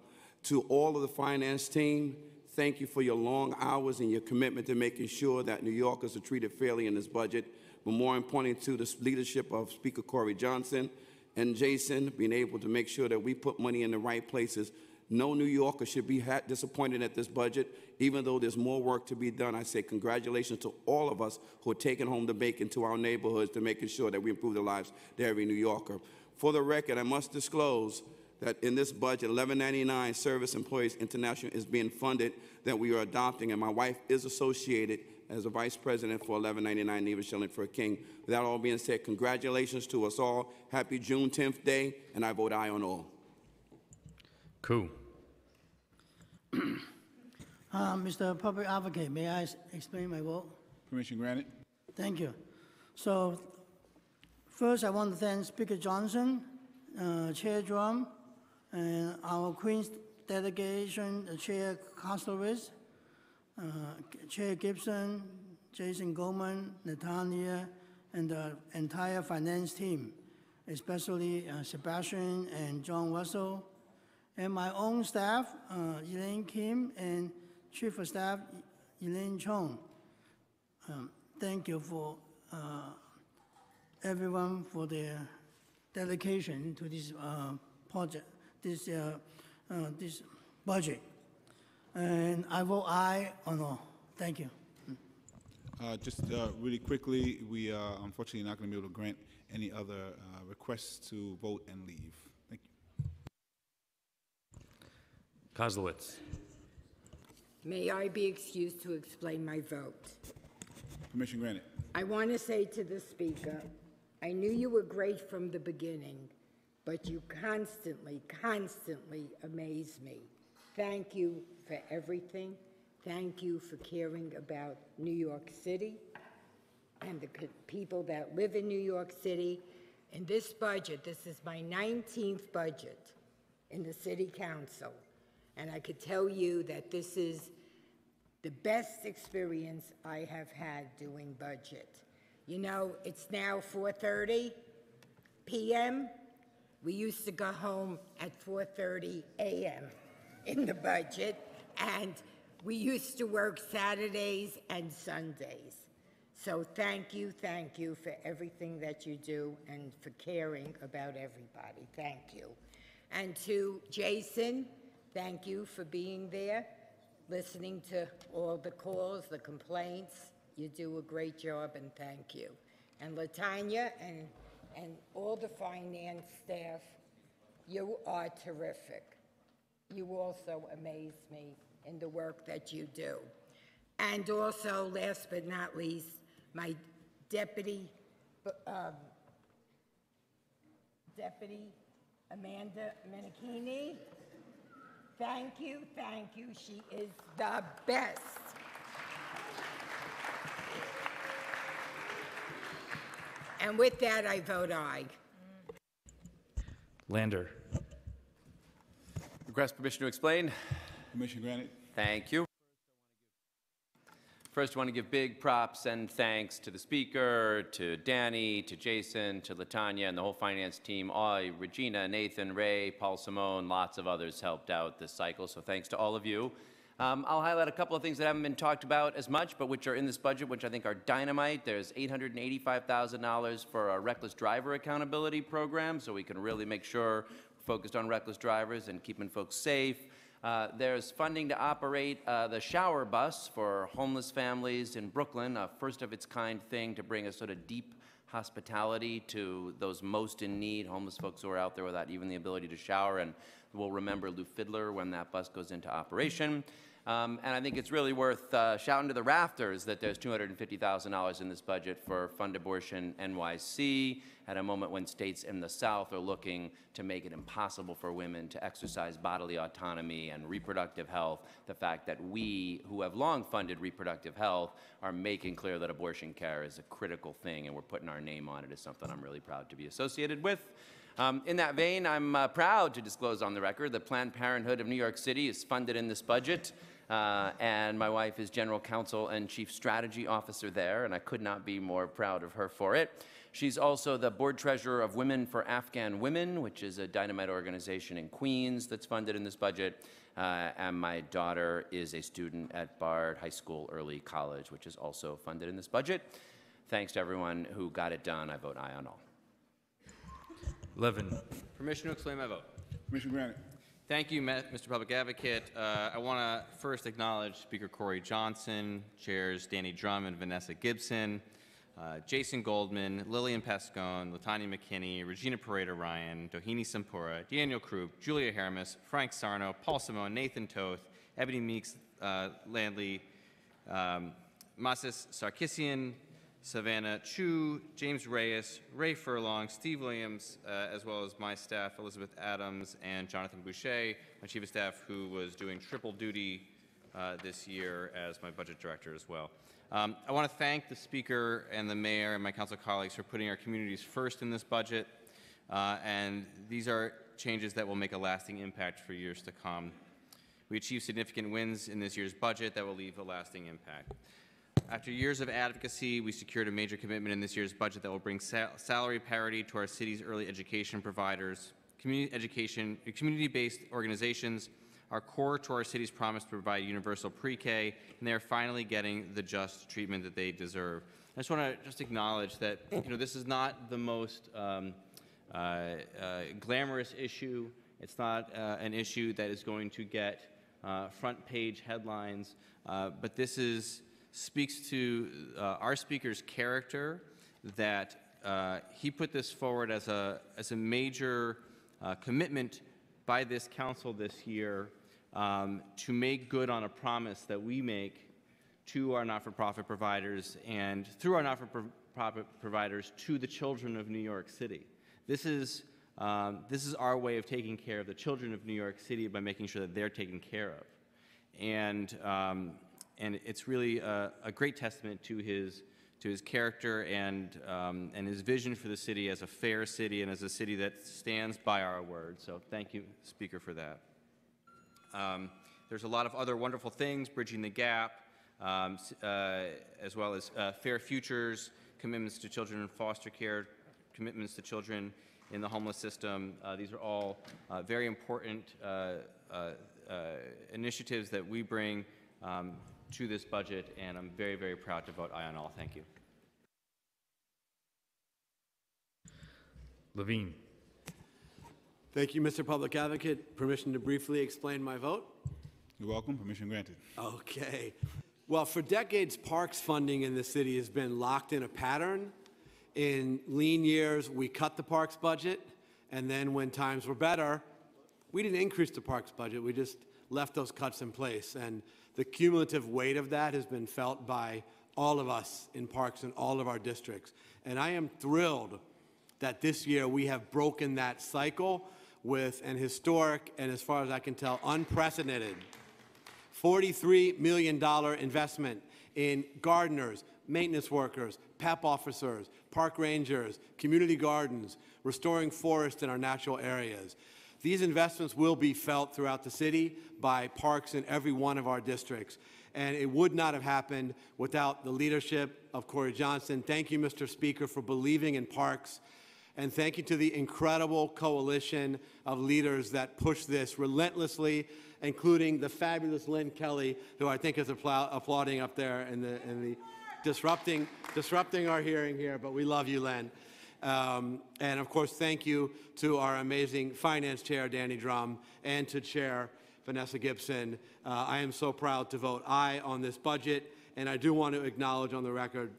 To all of the finance team, thank you for your long hours and your commitment to making sure that New Yorkers are treated fairly in this budget. But more importantly, to the leadership of Speaker Corey Johnson and Jason, being able to make sure that we put money in the right places. No New Yorker should be disappointed at this budget, even though there's more work to be done. I say congratulations to all of us who are taking home the bacon to our neighborhoods to making sure that we improve the lives of every New Yorker. For the record, I must disclose that in this budget, 1199 Service Employees International is being funded that we are adopting, and my wife is associated as a vice president for 1199 Neva Schilling for a King. With that all being said, congratulations to us all. Happy June 10th day, and I vote aye on all. Koo. Uh, Mr. Public Advocate, may I explain my vote? Permission granted. Thank you. So, first, I want to thank Speaker Johnson, uh, Chair Dromm, and our Queen's delegation, uh, Chair Councilors, uh, Chair Gibson, Jason Goldman, Natania, and the entire finance team, especially uh, Sebastian and John Russell, and my own staff, uh, Elaine Kim, and Chief of Staff Elaine Chong. Um, Thank you for uh, everyone for their dedication to this uh, project, this, uh, uh, this budget. And I vote aye on all. Thank you. Uh, Just uh, really quickly, we are unfortunately not going to be able to grant any other uh, requests to vote and leave. Thank you. Koslowitz. May I be excused to explain my vote? Permission granted. I want to say to the Speaker, I knew you were great from the beginning, but you constantly, constantly amaze me. Thank you for everything. Thank you for caring about New York City and the people that live in New York City. In this budget, this is my 19th budget in the city council, and I could tell you that this is the best experience I have had doing budget. You know, it's now 4:30 p.m. We used to go home at 4:30 a.m. in the budget, and we used to work Saturdays and Sundays. So thank you, thank you for everything that you do and for caring about everybody. Thank you. And to Jason, thank you for being there, listening to all the calls, the complaints. You do a great job, and thank you. And Latonya and, and all the finance staff, you are terrific. You also amaze me in the work that you do. And also, last but not least, my deputy, um, Deputy Amanda Menachini. Thank you, thank you. She is the best. And with that, I vote aye. Lander. Request permission to explain. Permission granted. Thank you. First, I want to give big props and thanks to the speaker, to Danny, to Jason, to Latonya, and the whole finance team. All, Regina, Nathan, Ray, Paul Scimone, lots of others helped out this cycle, so thanks to all of you. Um, I'll highlight a couple of things that haven't been talked about as much, but which are in this budget, which I think are dynamite. There's $885,000 for a reckless driver accountability program, so we can really make sure focused on reckless drivers and keeping folks safe. Uh, there's funding to operate uh, the shower bus for homeless families in Brooklyn, a first of its kind thing to bring a sort of deep hospitality to those most in need, homeless folks who are out there without even the ability to shower. And we'll remember Lou Fiddler when that bus goes into operation. Um, and I think it's really worth uh, shouting to the rafters that there's $250,000 in this budget for Fund Abortion NYC at a moment when states in the South are looking to make it impossible for women to exercise bodily autonomy and reproductive health. The fact that we, who have long funded reproductive health, are making clear that abortion care is a critical thing and we're putting our name on it is something I'm really proud to be associated with. Um, in that vein, I'm uh, proud to disclose on the record that Planned Parenthood of New York City is funded in this budget. Uh, and my wife is general counsel and chief strategy officer there, and I could not be more proud of her for it. She's also the board treasurer of Women for Afghan Women, which is a dynamite organization in Queens that's funded in this budget. Uh, and my daughter is a student at Bard High School Early College, which is also funded in this budget. Thanks to everyone who got it done. I vote aye on all. Levin. Permission to explain my vote. Permission granted. Thank you, Mr. Public Advocate. Uh, I want to first acknowledge Speaker Corey Johnson, Chairs Danny Dromm and Vanessa Gibson, uh, Jason Goldman, Lillian Pascone, Latonya McKinney, Regina Poreda Ryan, Dohini Sompura, Daniel Krupp, Julia Hermes, Frank Sarno, Paul Scimone, Nathan Toth, Ebony Meeks uh, Landley, um, Masis Sarkissian, Savannah Chu, James Reyes, Ray Furlong, Steve Williams, uh, as well as my staff, Elizabeth Adams and Jonathan Boucher, my chief of staff, who was doing triple duty uh, this year as my budget director as well. Um, I want to thank the speaker and the mayor and my council colleagues for putting our communities first in this budget, uh, and these are changes that will make a lasting impact for years to come. We achieved significant wins in this year's budget that will leave a lasting impact. After years of advocacy, we secured a major commitment in this year's budget that will bring sal salary parity to our city's early education providers. Community education, community-based organizations are core to our city's promise to provide universal pre-K, and they are finally getting the just treatment that they deserve. I just want to just acknowledge that you know this is not the most um, uh, uh, glamorous issue. It's not uh, an issue that is going to get uh, front page headlines, uh, but this is speaks to uh, our speaker's character that uh, he put this forward as a, as a major uh, commitment by this council this year um, to make good on a promise that we make to our not-for-profit providers and through our not-for-profit providers to the children of New York City. This is um, this is our way of taking care of the children of New York City by making sure that they're taken care of. And, um, and it's really a, a great testament to his, to his character and, um, and his vision for the city as a fair city and as a city that stands by our word. So thank you, Speaker, for that. Um, there's a lot of other wonderful things, bridging the gap, um, uh, as well as uh, fair futures, commitments to children in foster care, commitments to children in the homeless system. Uh, these are all uh, very important uh, uh, initiatives that we bring um, to this budget, and I'm very, very proud to vote aye on all. Thank you. Levine. Thank you, Mr. Public Advocate. Permission to briefly explain my vote? You're welcome. Permission granted. Okay. Well, for decades, parks funding in the city has been locked in a pattern. In lean years, we cut the parks budget, and then when times were better, we didn't increase the parks budget. We just left those cuts in place. And the cumulative weight of that has been felt by all of us in parks in all of our districts. And I am thrilled that this year we have broken that cycle with an historic and, as far as I can tell, unprecedented $43 million investment in gardeners, maintenance workers, PEP officers, park rangers, community gardens, restoring forests in our natural areas. These investments will be felt throughout the city by parks in every one of our districts. And it would not have happened without the leadership of Corey Johnson. Thank you, Mr. Speaker, for believing in parks. And thank you to the incredible coalition of leaders that pushed this relentlessly, including the fabulous Lynn Kelly, who I think is appla- applauding up there in the, in the disrupting, disrupting our hearing here. But we love you, Len. Um, and of course, thank you to our amazing finance chair, Danny Dromm, and to Chair Vanessa Gibson. Uh, I am so proud to vote aye on this budget. And I do want to acknowledge on the record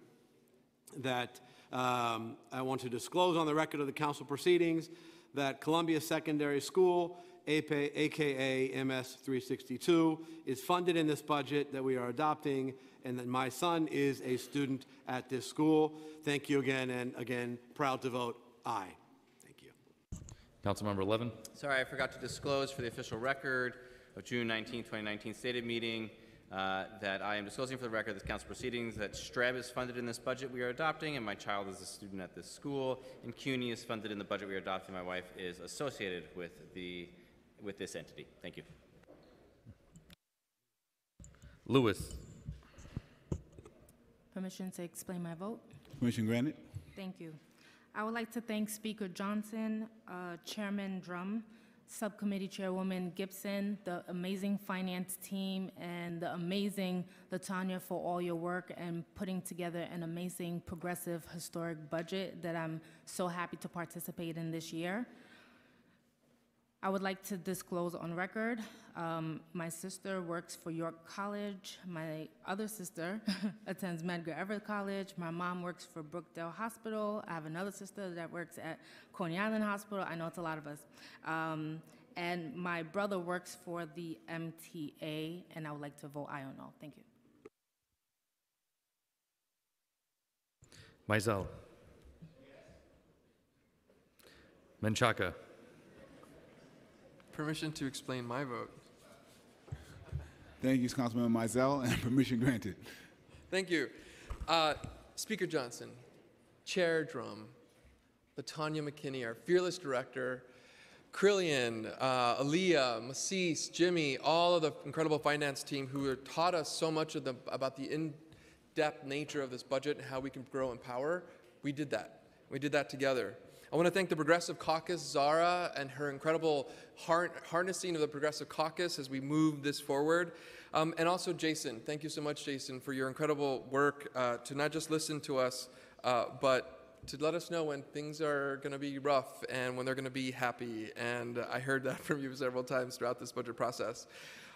that um, I want to disclose on the record of the council proceedings that Columbia Secondary School, AP aka MS 362, is funded in this budget that we are adopting, and that my son is a student at this school. Thank you again, and again, proud to vote aye. Thank you. Councilmember Levin. Sorry, I forgot to disclose for the official record of June 19, 2019 stated meeting uh, that I am disclosing for the record of this council proceedings that Streb is funded in this budget we are adopting, and my child is a student at this school, and CUNY is funded in the budget we are adopting. My wife is associated with the with this entity. Thank you. Lewis. Permission to explain my vote? Permission granted. Thank you. I would like to thank Speaker Johnson, uh, Chairman Dromm, Subcommittee Chairwoman Gibson, the amazing finance team, and the amazing Latonya for all your work and putting together an amazing progressive historic budget that I'm so happy to participate in this year. I would like to disclose on record, um, my sister works for York College. My other sister attends Medgar Evers College. My mom works for Brookdale Hospital. I have another sister that works at Coney Island Hospital. I know it's a lot of us. Um, and my brother works for the MTA, and I would like to vote aye on all. Thank you. Maisel. Menchaca. Permission to explain my vote. Thank you, Councilman Maisel, and permission granted. Thank you. Uh, Speaker Johnson, Chair Dromm, Latonya McKinney, our fearless director, Crilhien, uh, Aaliyah, Masis, Jimmy, all of the incredible finance team who taught us so much of the, about the in-depth nature of this budget and how we can grow in power. We did that. We did that together. I want to thank the Progressive Caucus, Zara, and her incredible harnessing of the Progressive Caucus as we move this forward. Um, and also Jason. Thank you so much, Jason, for your incredible work uh, to not just listen to us, uh, but to let us know when things are going to be rough and when they're going to be happy. And I heard that from you several times throughout this budget process.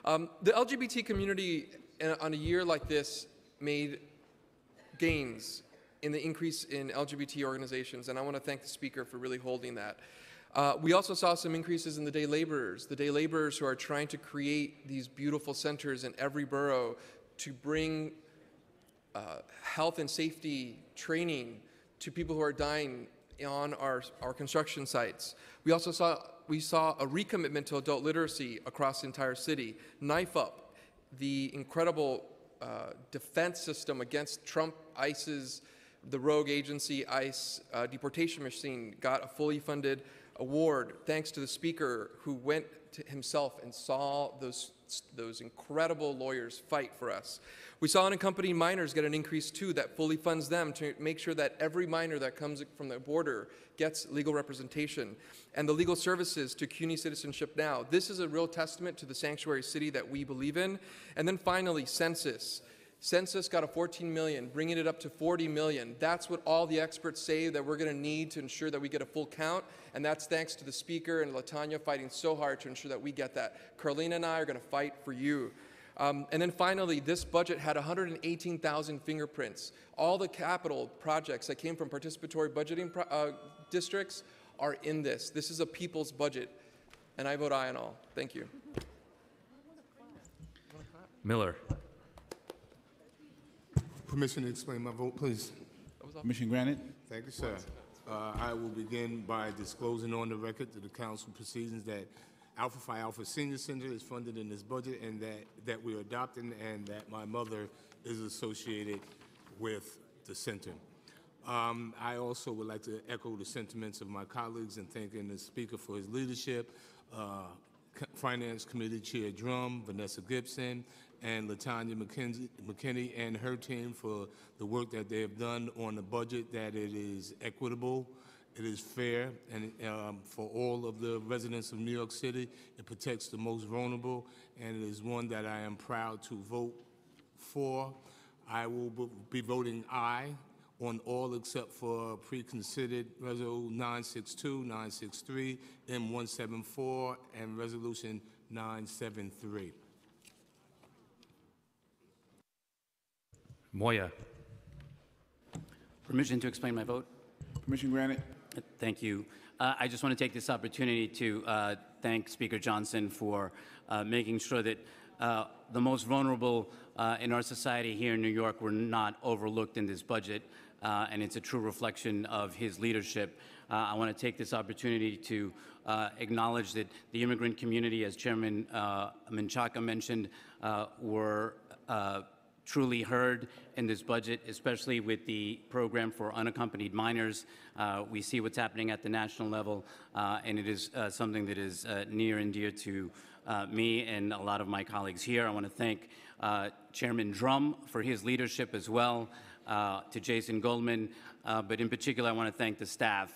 Um, the LGBT community uh, on a year like this made gains in the increase in LGBT organizations, and I want to thank the speaker for really holding that. Uh, we also saw some increases in the day laborers, the day laborers who are trying to create these beautiful centers in every borough to bring uh, health and safety training to people who are dying on our, our construction sites. We also saw, we saw a recommitment to adult literacy across the entire city. NYIFUP, the incredible uh, defense system against Trump, ICE's, the rogue agency ICE uh, deportation machine, got a fully funded award thanks to the speaker who went to himself and saw those, those incredible lawyers fight for us. We saw unaccompanied minors get an increase too that fully funds them to make sure that every minor that comes from the border gets legal representation. And the legal services to CUNY Citizenship Now. This is a real testament to the sanctuary city that we believe in. And then finally, census. Census got a 14 million, bringing it up to 40 million. That's what all the experts say that we're going to need to ensure that we get a full count, and that's thanks to the speaker and Latonya fighting so hard to ensure that we get that. Carlina and I are going to fight for you. Um, and then finally, this budget had 118,000 fingerprints. All the capital projects that came from participatory budgeting pro- uh, districts are in this. This is a people's budget, and I vote aye on all. Thank you. Miller. Permission to explain my vote, please. Permission granted. Thank you, sir. Uh, I will begin by disclosing on the record to the council proceedings that Alpha Phi Alpha Senior Center is funded in this budget and that, that we're adopting and that my mother is associated with the center. Um, I also would like to echo the sentiments of my colleagues in thanking the speaker for his leadership, uh, Finance Committee Chair Dromm, Vanessa Gibson, and Latonya McKinney and her team for the work that they have done on the budget, that it is equitable, it is fair, and um, for all of the residents of New York City, it protects the most vulnerable, and it is one that I am proud to vote for. I will be voting aye on all except for pre-considered Resolution 962, 963, M174, and Resolution 973. Moya. Permission to explain my vote? Permission granted. Thank you. Uh, I just want to take this opportunity to uh, thank Speaker Johnson for uh, making sure that uh, the most vulnerable uh, in our society here in New York were not overlooked in this budget, uh, and it's a true reflection of his leadership. Uh, I want to take this opportunity to uh, acknowledge that the immigrant community, as Chairman uh, Menchaca mentioned, uh, were uh, truly heard in this budget, especially with the program for unaccompanied minors. Uh, we see what's happening at the national level, uh, and it is uh, something that is uh, near and dear to uh, me and a lot of my colleagues here. I want to thank uh, Chairman Dromm for his leadership as well, to Jason Goldman, but in particular, I want to thank the staff.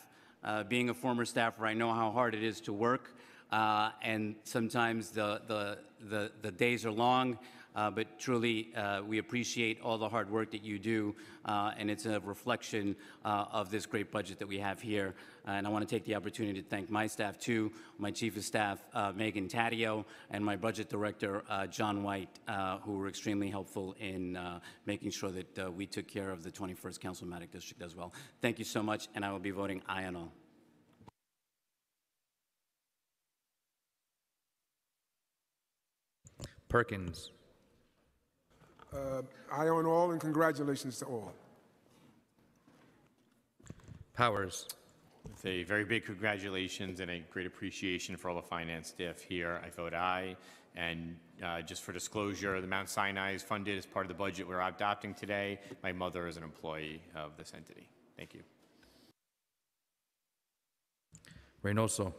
Being a former staffer, I know how hard it is to work, and sometimes the, the, the, the days are long. Uh, but truly, uh, we appreciate all the hard work that you do, uh, and it's a reflection uh, of this great budget that we have here. Uh, and I want to take the opportunity to thank my staff too, my chief of staff, uh, Megan Taddeo, and my budget director, John White, who were extremely helpful in making sure that we took care of the 21st Councilmatic District as well. Thank you so much, and I will be voting aye on all. Perkins. Uh, Aye on all, and congratulations to all. Powers. With a very big congratulations and a great appreciation for all the finance staff here, I vote aye. And uh, just for disclosure, the Mount Sinai is funded as part of the budget we're adopting today. My mother is an employee of this entity. Thank you. Reynoso.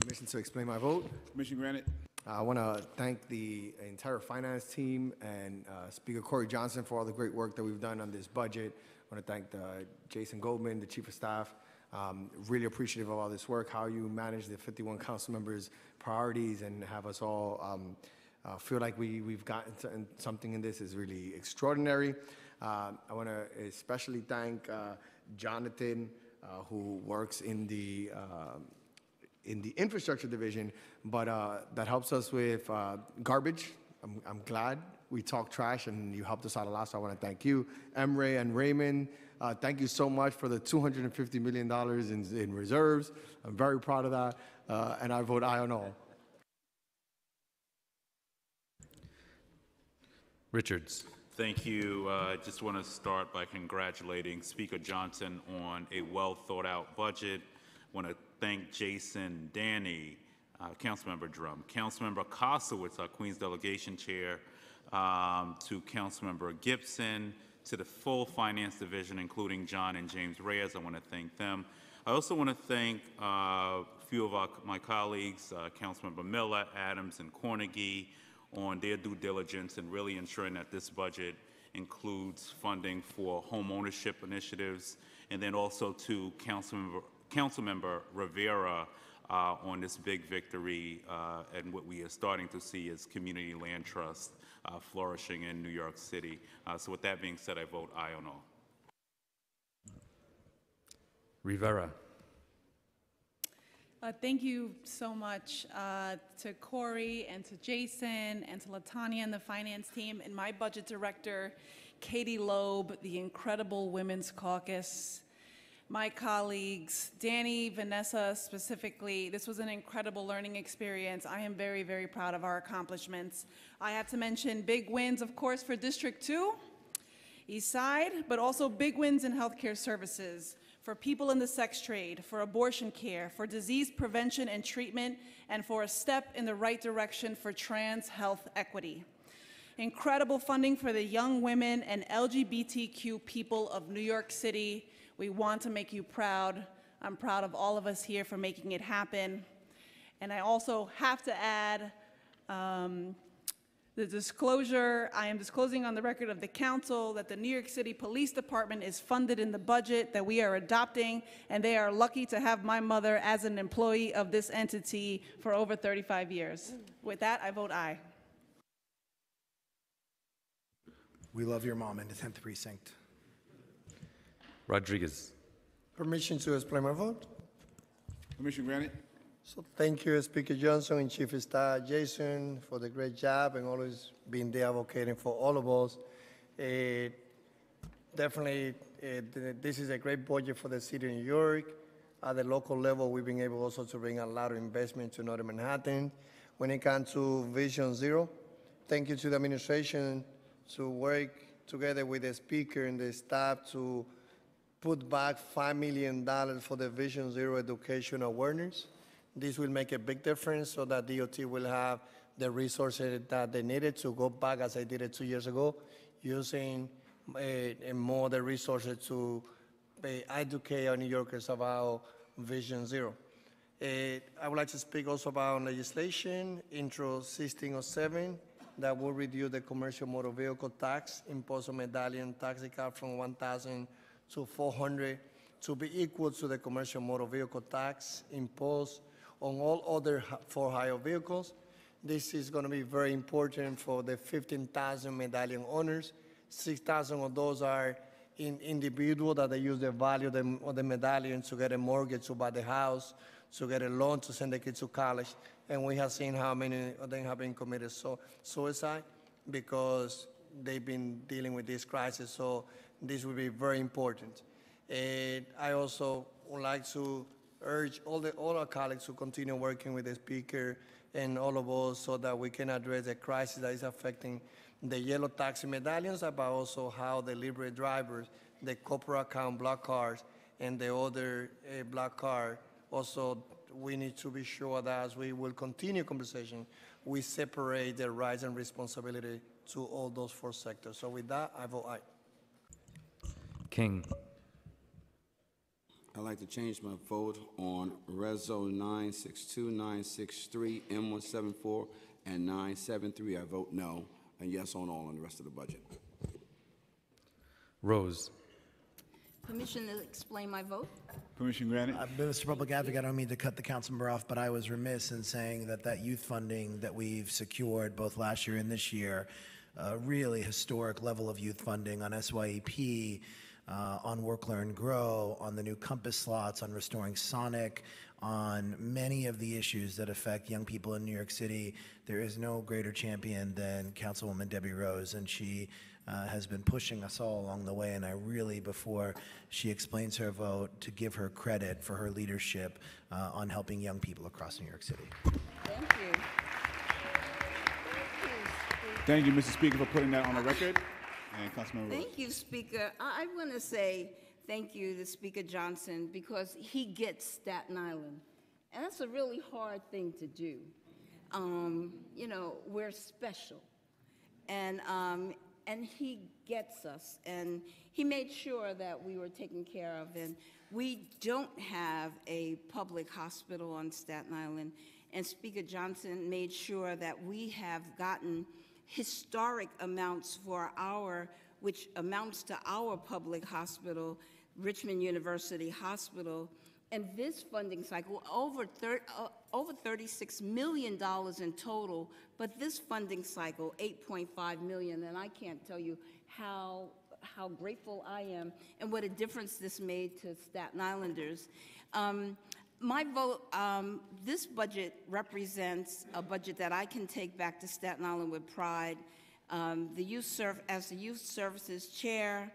Permission to explain my vote. Permission granted. I want to thank the entire finance team and uh, Speaker Corey Johnson for all the great work that we've done on this budget. I want to thank uh, Jason Goldman, the Chief of Staff. Um, really appreciative of all this work, how you manage the 51 council members' priorities and have us all um, uh, feel like we, we've gotten to- something in this is really extraordinary. Uh, I want to especially thank uh, Jonathan, uh, who works in the um, in the infrastructure division, but uh, that helps us with uh, garbage. I'm, I'm glad we talked trash and you helped us out a lot, so I want to thank you. Emre and Raymond, uh, thank you so much for the $250 million in, in reserves. I'm very proud of that, uh, and I vote aye on all. Richards. Thank you. I just want to start by congratulating Speaker Johnson on a well-thought-out budget. Want to thank Jason, Danny, uh, Councilmember Dromm, Councilmember Koslowitz, our Queens Delegation Chair, um, to Councilmember Gibson, to the full Finance Division, including John and James Reyes. I want to thank them. I also want to thank uh, a few of our, my colleagues, uh, Councilmember Miller, Adams, and Cornegy, on their due diligence and really ensuring that this budget includes funding for home ownership initiatives, and then also to Councilmember, Councilmember Rivera uh, on this big victory uh, and what we are starting to see as community land trust uh, flourishing in New York City. Uh, so with that being said, I vote aye on all. Rivera. Uh, thank you so much uh, to Corey and to Jason and to Latonya and the finance team and my budget director, Katie Loeb, the incredible Women's Caucus, my colleagues, Danny, Vanessa specifically. This was an incredible learning experience. I am very, very proud of our accomplishments. I have to mention big wins, of course, for District 2, East Side, but also big wins in healthcare services for people in the sex trade, for abortion care, for disease prevention and treatment, and for a step in the right direction for trans health equity. Incredible funding for the young women and LGBTQ people of New York City. We want to make you proud. I'm proud of all of us here for making it happen. And I also have to add um, the disclosure, I am disclosing on the record of the council that the New York City Police Department is funded in the budget that we are adopting, and they are lucky to have my mother as an employee of this entity for over 35 years. With that, I vote aye. We love your mom in the 10th precinct. Rodriguez. Permission to explain my vote? Permission granted. So thank you, Speaker Johnson and Chief of Staff Jason for the great job and always being there advocating for all of us. Uh, definitely, uh, this is a great budget for the city of New York. At the local level, we've been able also to bring a lot of investment to Northern Manhattan. When it comes to Vision Zero, thank you to the administration to work together with the speaker and the staff to put back $5 million for the Vision Zero education awareness. This will make a big difference so that DOT will have the resources that they needed to go back as I did it two years ago, using uh, more the resources to uh, educate our New Yorkers about Vision Zero. Uh, I would like to speak also about legislation, Intro 1607, that will reduce the commercial motor vehicle tax, impose a medallion taxi cab from 1,000 to 400 to be equal to the commercial motor vehicle tax imposed on all other hi- for-hire vehicles. This is going to be very important for the 15,000 medallion owners. 6,000 of those are in individual that they use the value of the, of the medallion to get a mortgage to buy the house, to get a loan to send the kids to college. And we have seen how many of them have been committed so, suicide because they've been dealing with this crisis. So this will be very important. And I also would like to urge all the all our colleagues to continue working with the speaker and all of us so that we can address the crisis that is affecting the yellow taxi medallions, but also how the Libre drivers, the corporate account black cars, and the other uh, black car. Also, we need to be sure that as we will continue conversation, we separate the rights and responsibility to all those four sectors. So with that, I vote aye. King. I'd like to change my vote on Reso 962, 963, M174, and 973. I vote no, and yes on all on the rest of the budget. Rose. Permission to explain my vote? Permission granted. Uh, Mr. Public Advocate, I don't mean to cut the council member off, but I was remiss in saying that that youth funding that we've secured both last year and this year, a really historic level of youth funding on SYEP, uh, on Work, Learn, Grow, on the new Compass slots, on restoring SONYC, on many of the issues that affect young people in New York City. There is no greater champion than Councilwoman Debbie Rose, and she uh, has been pushing us all along the way. And I really, before she explains her vote, to give her credit for her leadership uh, on helping young people across New York City. Thank you. Thank you, Mr. Speaker, for putting that on the record. And Councilmember Rose. Thank you, Speaker. I, I want to say thank you to Speaker Johnson because he gets Staten Island. And that's a really hard thing to do. Um, you know, we're special. And, um, and he gets us. And he made sure that we were taken care of. And we don't have a public hospital on Staten Island. And Speaker Johnson made sure that we have gotten historic amounts for our, which amounts to our public hospital, Richmond University Hospital. And this funding cycle, over, thir- uh, over $36 million in total, but this funding cycle, 8.5 million, and I can't tell you how, how grateful I am and what a difference this made to Staten Islanders. Um, my vote, um, this budget represents a budget that I can take back to Staten Island with pride. Um, the youth serv- as the youth services chair,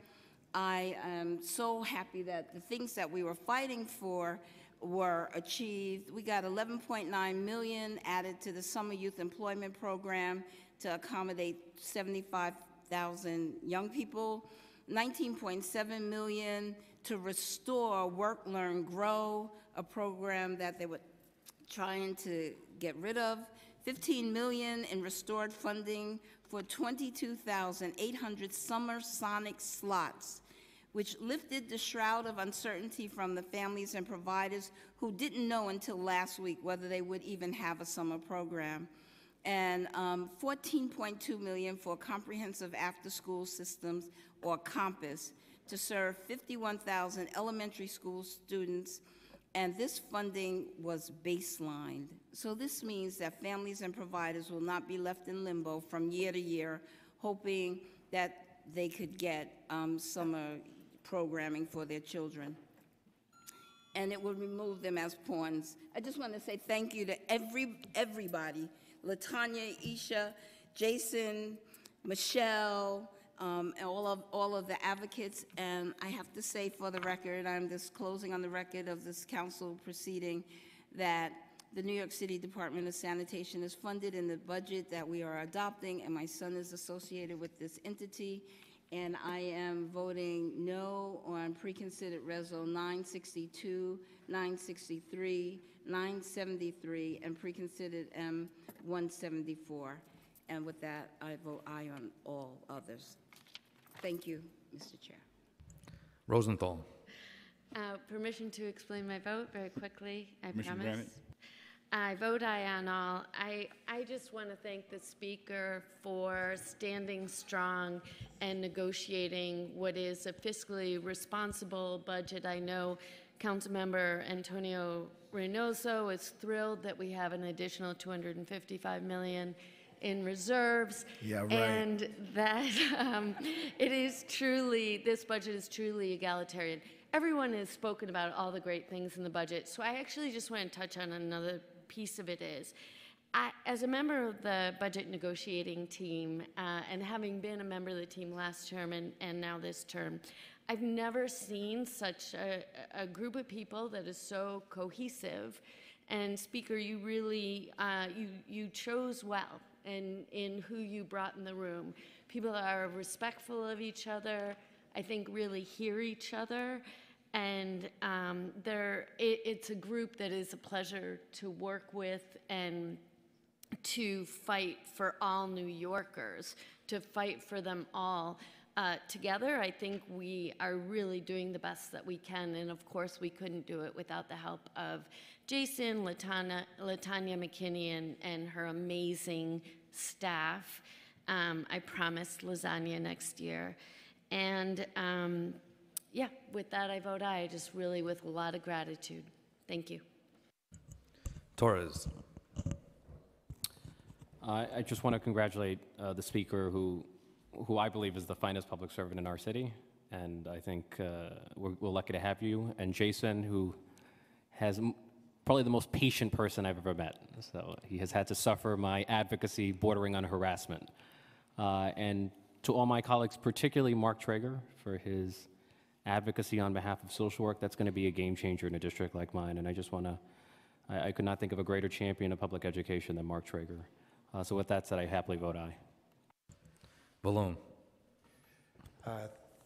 I am so happy that the things that we were fighting for were achieved. We got 11.9 million added to the summer youth employment program to accommodate 75,000 young people. 19.7 million to restore Work, Learn, Grow, a program that they were trying to get rid of. 15 million in restored funding for 22,800 summer SONYC slots, which lifted the shroud of uncertainty from the families and providers who didn't know until last week whether they would even have a summer program and um, 14.2 million for comprehensive after-school systems or COMPAS to serve 51,000 elementary school students and this funding was baselined. So this means that families and providers will not be left in limbo from year to year, hoping that they could get um, summer programming for their children and it will remove them as pawns. I just want to say thank you to every everybody, Latonya, Isha, Jason, Michelle, um, and all of all of the advocates. And I have to say, for the record, I'm just closing on the record of this council proceeding that the New York City Department of Sanitation is funded in the budget that we are adopting, and my son is associated with this entity. And I am voting no on preconsidered Reso 962, 963, 973, and preconsidered M 174. And with that, I vote aye on all others. Thank you, Mr. Chair. Rosenthal. Uh, Permission to explain my vote very quickly, I Permission promise. granted. I vote aye on all. I, I just want to thank the speaker for standing strong and negotiating what is a fiscally responsible budget. I know Councilmember Antonio Reynoso is thrilled that we have an additional 255 million in reserves. Yeah, right. And that um, it is truly, this budget is truly egalitarian. Everyone has spoken about all the great things in the budget, so I actually just want to touch on another piece of it is, I, as a member of the budget negotiating team, uh, and having been a member of the team last term and, and now this term, I've never seen such a, a group of people that is so cohesive. And Speaker, you really, uh, you, you chose well in, in who you brought in the room. People are respectful of each other, I think really hear each other, and um, it, it's a group that is a pleasure to work with and to fight for all New Yorkers, to fight for them all. Uh, together, I think we are really doing the best that we can, and of course, we couldn't do it without the help of Jason, Latana, Latonya McKinney, and, and her amazing staff. Um, I promised lasagna next year. And um, yeah, with that, I vote aye, just really with a lot of gratitude. Thank you. Torres. Uh, I just want to congratulate uh, the speaker, who, who I believe is the finest public servant in our city, and I think uh, we're, we're lucky to have you. And Jason, who has m- probably the most patient person I've ever met. So he has had to suffer my advocacy bordering on harassment. Uh, and to all my colleagues, particularly Mark Treyger, for his advocacy on behalf of social work, that's going to be a game changer in a district like mine. And I just want to, I, I could not think of a greater champion of public education than Mark Treyger. Uh, so with that said, I happily vote aye. Vallone. Uh,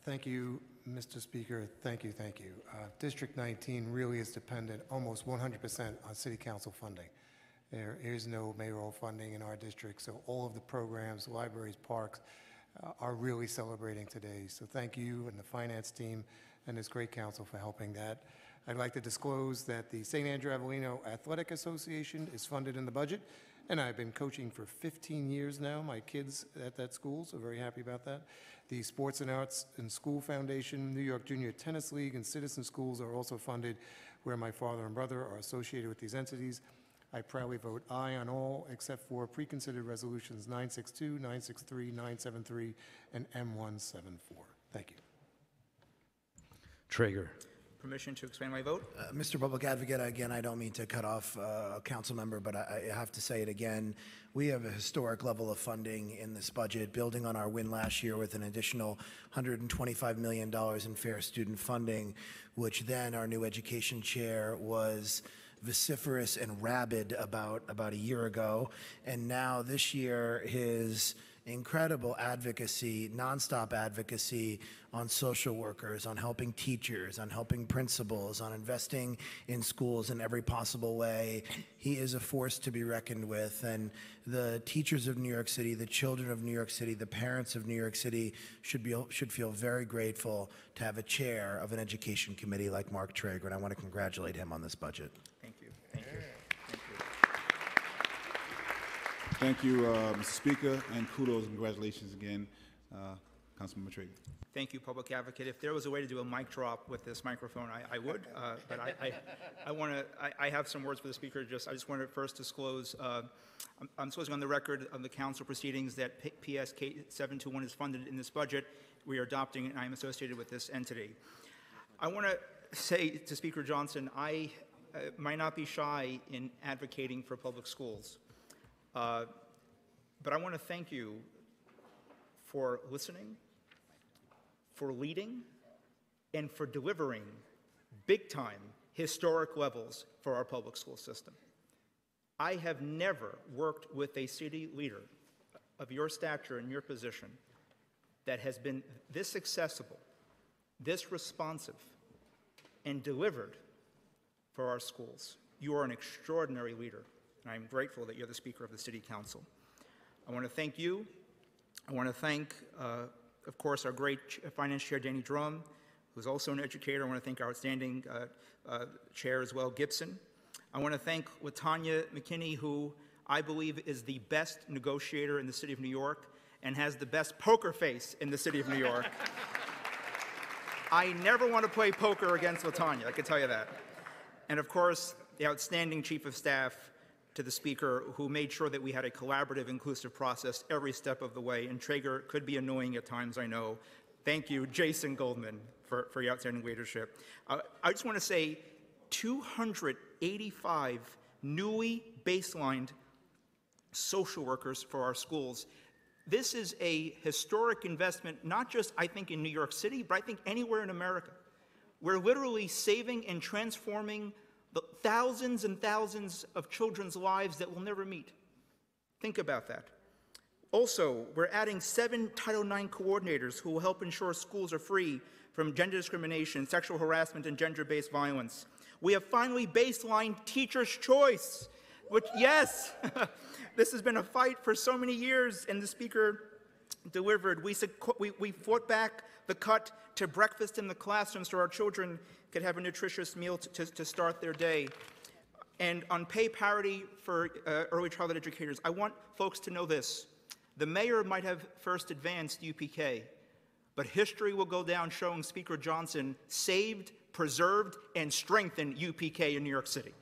Thank you, Mr. Speaker. Thank you, thank you. Uh, District 19 really is dependent almost 100% on city council funding. There is no mayoral funding in our district, so all of the programs, libraries, parks, uh, are really celebrating today. So thank you and the finance team and this great council for helping that. I'd like to disclose that the St. Andrew Avellino Athletic Association is funded in the budget, and I've been coaching for 15 years now, my kids at that school, so very happy about that. The Sports and Arts and School Foundation, New York Junior Tennis League, and Citizen Schools are also funded, where my father and brother are associated with these entities. I proudly vote aye on all except for preconsidered resolutions 962, 963, 973, and M174. Thank you. Treyger. Permission to expand my vote? Uh, Mr. Public Advocate, again, I don't mean to cut off uh, a council member, but I I have to say it again. We have a historic level of funding in this budget, building on our win last year with an additional $125 million in fair student funding, which then our new education chair was vociferous and rabid about about a year ago. And now this year, his incredible advocacy, nonstop advocacy on social workers, on helping teachers, on helping principals, on investing in schools in every possible way. He is a force to be reckoned with. And the teachers of New York City, the children of New York City, the parents of New York City should, be, should feel very grateful to have a chair of an education committee like Mark Treyger. And I want to congratulate him on this budget. Thank you. Thank you. Thank you, uh, Mr. Speaker, and kudos and congratulations again, uh, Councilmember Treyger. Thank you, Public Advocate. If there was a way to do a mic drop with this microphone, I, I would. Uh, but I, I, I want to. I, I have some words for the Speaker. Just I just want to first disclose. Uh, I'm, I'm on the record of the Council proceedings that P- PSK 721 is funded in this budget. We are adopting, and I am associated with this entity. I want to say to Speaker Johnson, I uh, might not be shy in advocating for public schools. Uh, but I want to thank you for listening, for leading, and for delivering big time historic levels for our public school system. I have never worked with a city leader of your stature and your position that has been this accessible, this responsive, and delivered for our schools. You are an extraordinary leader, and I'm grateful that you're the Speaker of the City Council. I want to thank you. I want to thank, uh, of course, our great Finance Chair, Danny Dromm, who's also an educator. I want to thank our outstanding uh, uh, Chair as well, Gibson. I want to thank Latonya McKinney, who I believe is the best negotiator in the city of New York and has the best poker face in the city of New York. I never want to play poker against Latonya, I can tell you that. And of course, the outstanding Chief of Staff to the Speaker, who made sure that we had a collaborative, inclusive process every step of the way. And Treyger could be annoying at times, I know. Thank you, Jason Goldman, for, for your outstanding leadership. Uh, I just want to say 285 newly baselined social workers for our schools. This is a historic investment, not just, I think, in New York City, but I think anywhere in America. We're literally saving and transforming the thousands and thousands of children's lives that we'll never meet. Think about that. Also, we're adding seven Title IX coordinators who will help ensure schools are free from gender discrimination, sexual harassment, and gender based violence. We have finally baselined teacher's choice, which, yes, this has been a fight for so many years, and the Speaker delivered. We, we, we fought back the cut to breakfast in the classroom so our children could have a nutritious meal to, to, to start their day. And on pay parity for uh, early childhood educators, I want folks to know this. The mayor might have first advanced UPK, but history will go down showing Speaker Johnson saved, preserved, and strengthened UPK in New York City.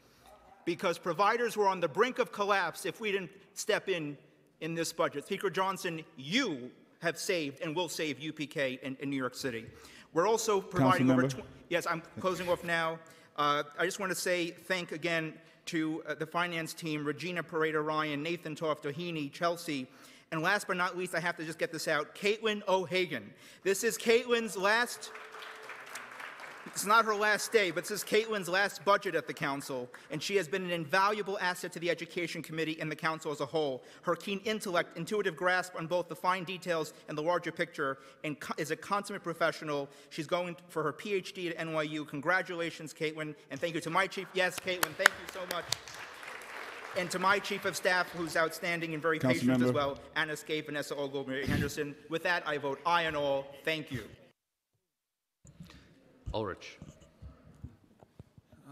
Because providers were on the brink of collapse if we didn't step in in this budget. Speaker Johnson, you have saved and will save UPK in, in New York City. We're also providing over. Yes, I'm closing off now. Uh, I just want to say thank again to uh, the finance team, Regina Poreda Ryan, Nathan Toth-Dohini, Chelsea, and last but not least, I have to just get this out, Caitlin O'Hagan. This is Caitlin's last. It's not her last day, but this is Caitlin's last budget at the council, and she has been an invaluable asset to the Education Committee and the council as a whole. Her keen intellect, intuitive grasp on both the fine details and the larger picture, and is a consummate professional. She's going for her PhD at NYU. Congratulations, Caitlin, and thank you to my chief. Yes, Caitlin, thank you so much. And to my chief of staff, who's outstanding and very patient as well, Anna Scape, Vanessa Ogle, Mary Henderson. With that, I vote aye on all. Thank you. Ulrich.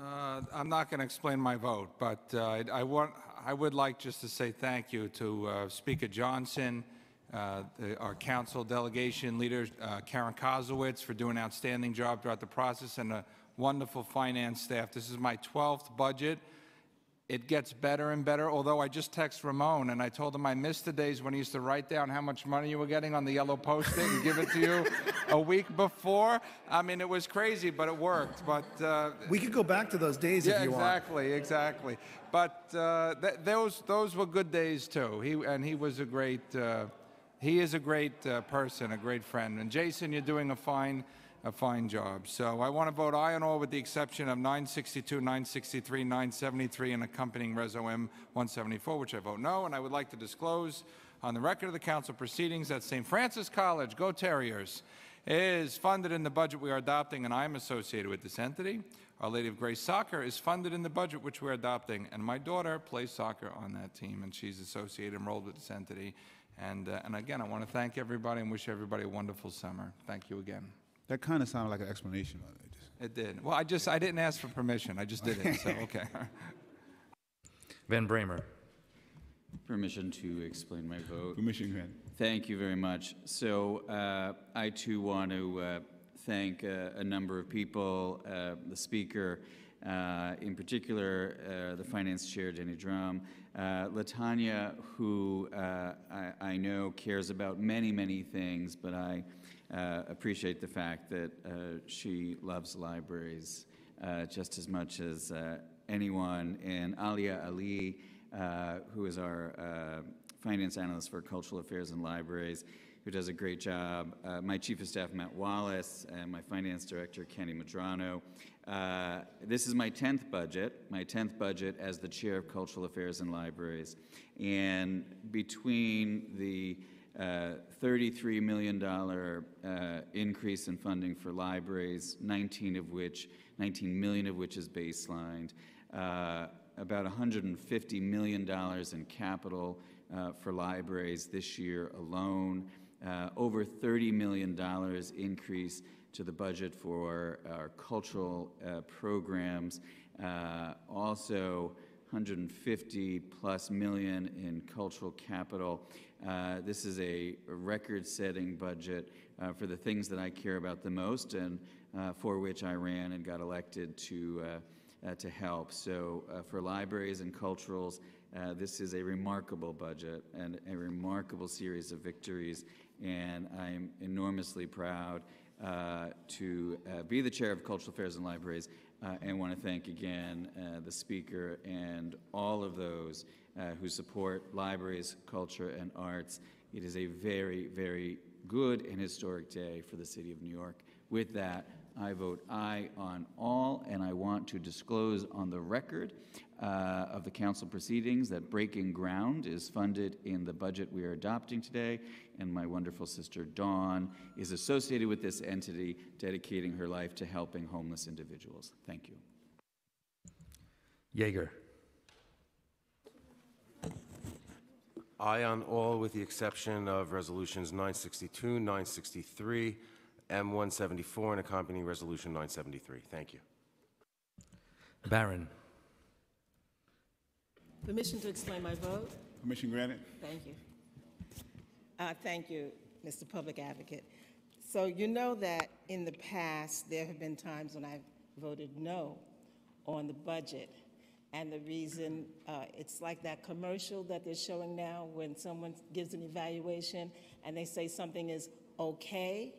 Uh, I'm not going to explain my vote, but uh, I- I want, I would like just to say thank you to uh, Speaker Johnson, uh, the- our council delegation leader, uh, Karen Koslowitz, for doing an outstanding job throughout the process, and a wonderful finance staff. This is my 12th budget. It gets better and better, although I just text Ramon, and I told him I missed the days when he used to write down how much money you were getting on the yellow Post-it and give it to you a week before. I mean, it was crazy, but it worked. But uh, We could go back to those days yeah, if you want. exactly, exactly. But uh, th- those those were good days too. He and he was a great. Uh, he is a great uh, person, a great friend. And Jason, you're doing a fine a fine job. So I want to vote aye on all, with the exception of 962, 963, 973, and accompanying Reso M 174, which I vote no. And I would like to disclose on the record of the council proceedings that St. Francis College, Go Terriers, is funded in the budget we are adopting, and I am associated with this entity. Our Lady of Grace Soccer is funded in the budget which we're adopting, and my daughter plays soccer on that team, and she's associated, enrolled with this entity. And, uh, and again, I want to thank everybody and wish everybody a wonderful summer. Thank you again. That kind of sounded like an explanation. of it. It did. Well, I just, I didn't ask for permission. I just did it, so, okay. Van Bramer. Permission to explain my vote. Permission granted. Thank you very much. So uh, I too want to uh, thank uh, a number of people, uh, the speaker, uh, in particular uh, the finance chair, Jenny Dromm, uh, Latonya, who uh, I, I know cares about many, many things, but I uh, appreciate the fact that uh, she loves libraries uh, just as much as uh, anyone, and Alia Ali, uh, who is our uh, finance analyst for cultural affairs and libraries, who does a great job. Uh, my chief of staff, Matt Wallace, and my finance director, Kenny Madrano. Uh, this is my 10th budget, my 10th budget as the chair of cultural affairs and libraries. And between the uh, $33 million uh, increase in funding for libraries, 19 of which, 19 million of which is baselined, uh, about $150 million in capital uh, for libraries this year alone, uh, over $30 million increase to the budget for our cultural uh, programs, uh, also 150 plus million in cultural capital. Uh, this is a record-setting budget uh, for the things that I care about the most and uh, for which I ran and got elected to uh, uh, to help. So uh, for libraries and culturals, this is a remarkable budget and a remarkable series of victories, and I'm enormously proud to be the chair of Cultural Affairs and Libraries, uh, and want to thank again uh, the speaker and all of those uh, who support libraries, culture, and arts. It is a very, very good and historic day for the city of New York. With that, I vote aye on all, and I want to disclose on the record uh, of the council proceedings that Breaking Ground is funded in the budget we are adopting today, and my wonderful sister Dawn is associated with this entity, dedicating her life to helping homeless individuals. Thank you. Yeger. Aye on all with the exception of resolutions 962, 963, M174, and accompanying resolution 973. Thank you. Barron. Permission to explain my vote? Permission granted. Thank you. Uh, Thank you, Mr. Public Advocate. So you know that in the past, there have been times when I've voted no on the budget. And the reason, uh, it's like that commercial that they're showing now when someone gives an evaluation and they say something is okay,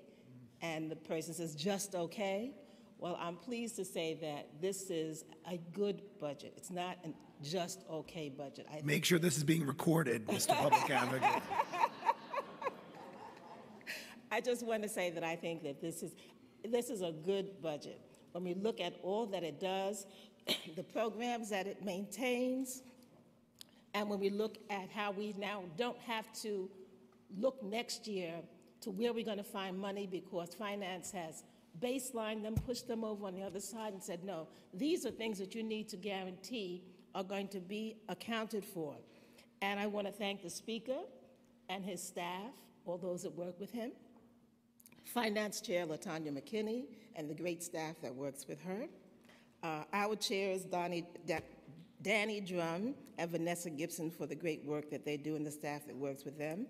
and the person says just okay. Well, I'm pleased to say that this is a good budget. It's not a just okay budget. I Make sure this is being recorded, Mr. Public Advocate. I just want to say that I think that this is, this is a good budget. when we look at all that it does, the programs that it maintains, and when we look at how we now don't have to look next year to where we're going to find money because finance has baselined them, pushed them over on the other side, and said, no, these are things that you need to guarantee are going to be accounted for. And I want to thank the Speaker and his staff, all those that work with him, Finance Chair Latonya McKinney, and the great staff that works with her. Uh, our chairs, Donnie, Da- Danny Dromm and Vanessa Gibson, for the great work that they do and the staff that works with them.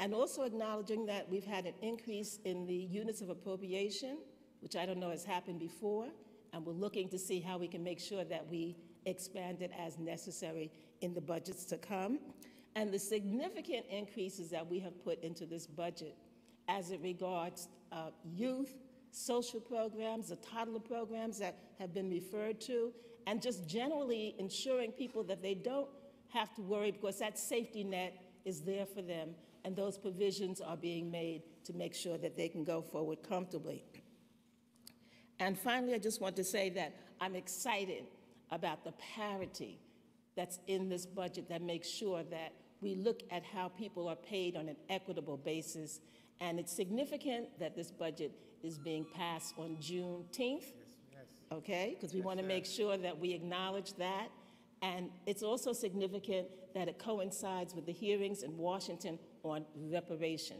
And also acknowledging that we've had an increase in the units of appropriation, which I don't know has happened before, and we're looking to see how we can make sure that we expand it as necessary in the budgets to come. And the significant increases that we have put into this budget as it regards uh, youth, social programs, the toddler programs that have been referred to, and just generally ensuring people that they don't have to worry because that safety net is there for them, and those provisions are being made to make sure that they can go forward comfortably. And finally, I just want to say that I'm excited about the parity that's in this budget that makes sure that we look at how people are paid on an equitable basis. And it's significant that this budget is being passed on Juneteenth, okay? Because we want to make sure that we acknowledge that. And it's also significant that it coincides with the hearings in Washington on reparation.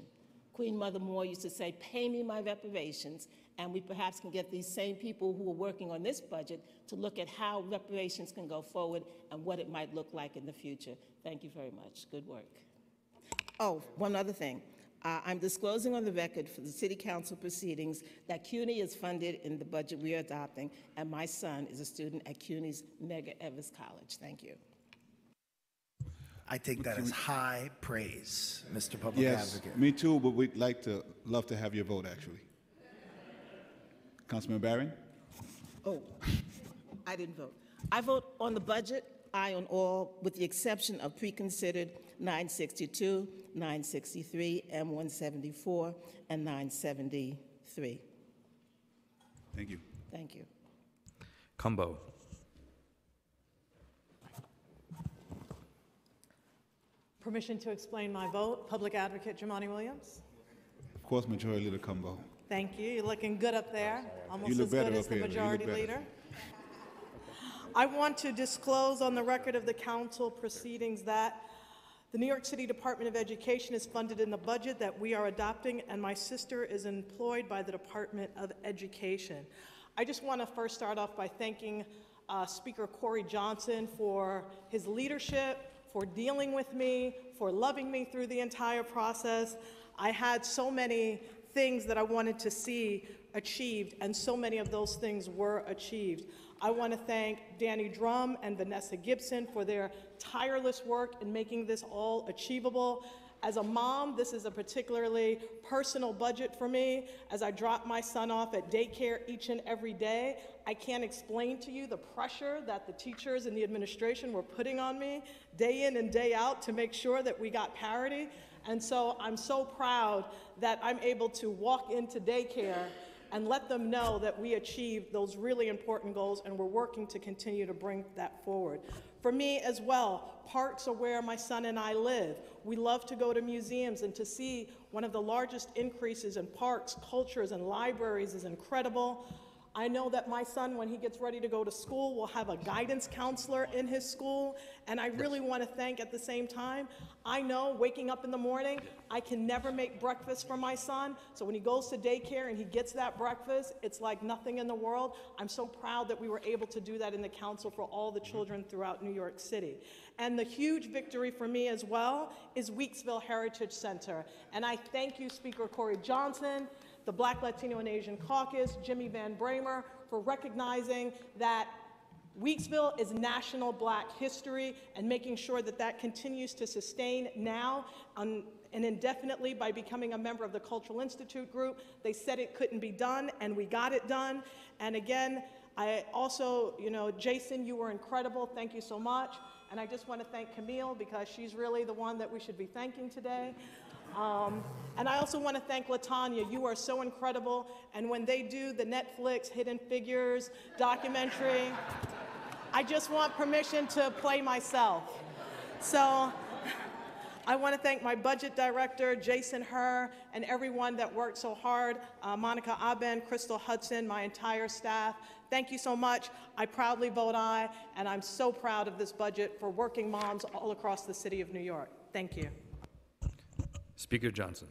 Queen Mother Moore used to say, pay me my reparations, and we perhaps can get these same people who are working on this budget to look at how reparations can go forward and what it might look like in the future. Thank you very much. Good work. Oh, one other thing. Uh, I'm disclosing on the record for the City Council proceedings that CUNY is funded in the budget we are adopting, and my son is a student at CUNY's Medgar Evers College. Thank you. I take that as high praise, Mr. Public Yes, Advocate. me too, but we'd like to, love to have your vote, actually. Councilman Barron? Oh, I didn't vote. I vote on the budget, aye on all, with the exception of pre-considered 962, 963, M174, and 973. Thank you. Thank you. Cumbo. Permission to explain my vote. Public Advocate Jumaane Williams. Of course, Majority Leader Cumbo. Thank you. You're looking good up there. Almost look as good as the here. Majority leader. I want to disclose on the record of the council proceedings that the New York City Department of Education is funded in the budget that we are adopting, and my sister is employed by the Department of Education. I just want to first start off by thanking uh, Speaker Corey Johnson for his leadership, for dealing with me, for loving me through the entire process. I had so many things that I wanted to see achieved, and so many of those things were achieved. I want to thank Danny Dromm and Vanessa Gibson for their tireless work in making this all achievable. As a mom, this is a particularly personal budget for me. As I drop my son off at daycare each and every day, I can't explain to you the pressure that the teachers and the administration were putting on me day in and day out to make sure that we got parity. And so I'm so proud that I'm able to walk into daycare and let them know that we achieved those really important goals and we're working to continue to bring that forward. For me as well, parks are where my son and I live. We love to go to museums and to see one of the largest increases in parks, cultures, and libraries is incredible. I know that my son, when he gets ready to go to school, will have a guidance counselor in his school. And I really want to thank at the same time, I know waking up in the morning, I can never make breakfast for my son. So when he goes to daycare and he gets that breakfast, it's like nothing in the world. I'm so proud that we were able to do that in the council for all the mm-hmm. children throughout New York City. And the huge victory for me as well is Weeksville Heritage Center. And I thank you, Speaker Corey Johnson, the Black, Latino, and Asian Caucus, Jimmy Van Bramer, for recognizing that Weeksville is national black history and making sure that that continues to sustain now um, and indefinitely by becoming a member of the Cultural Institute Group. They said it couldn't be done, and we got it done. And again, I also, you know, Jason, you were incredible. Thank you so much. And I just want to thank Camille because she's really the one that we should be thanking today. Um, and I also want to thank Latonya. You are so incredible. And when they do the Netflix Hidden Figures documentary, I just want permission to play myself. So I want to thank my budget director, Jason Herr, and everyone that worked so hard, uh, Monica Aben, Crystal Hudson, my entire staff. Thank you so much. I proudly vote aye, and I'm so proud of this budget for working moms all across the city of New York. Thank you. Speaker Johnson.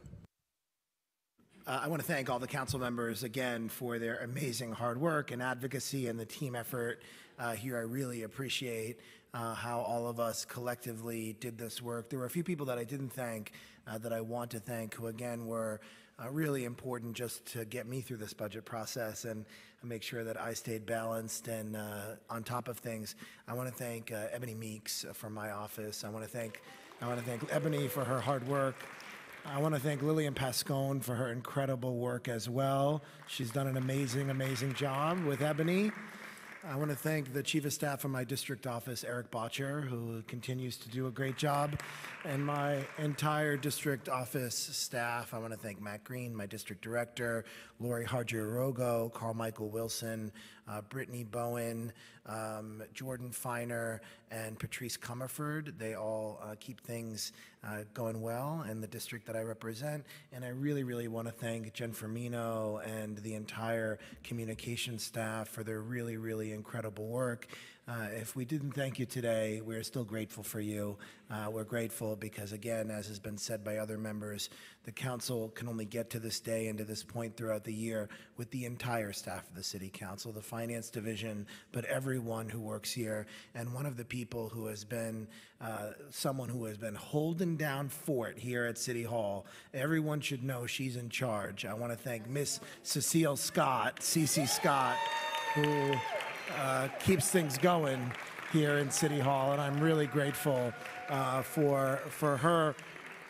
Uh, I want to thank all the council members again for their amazing hard work and advocacy and the team effort uh, here. I really appreciate uh, how all of us collectively did this work. There were a few people that I didn't thank uh, that I want to thank who, again, were uh, really important just to get me through this budget process and make sure that I stayed balanced and uh, on top of things. I want to thank Ebony Meeks from my office. I want to thank I want to thank Ebony for her hard work. I want to thank Lillian Pascone for her incredible work as well. She's done an amazing, amazing job with Ebony. I want to thank the Chief of Staff of my district office, Erik Bottcher, who continues to do a great job, and my entire district office staff. I want to thank Matt Green, my district director, Lori Hargirogo, Carl Michael Wilson, uh, Brittany Bowen, um, Jordan Feiner, and Patrice Comerford. They all uh, keep things uh, going well in the district that I represent. And I really, really want to thank Jen Firmino and the entire communication staff for their really, really incredible work. Uh, if we didn't thank you today, we're still grateful for you. Uh, we're grateful because, again, as has been said by other members, the council can only get to this day and to this point throughout the year with the entire staff of the city council, the finance division, but everyone who works here. And one of the people who has been uh, someone who has been holding down fort here at City Hall, everyone should know she's in charge. I want to thank Miss Cecile Scott, Cece Scott, who uh, keeps things going here in City Hall, and I'm really grateful uh, for for her.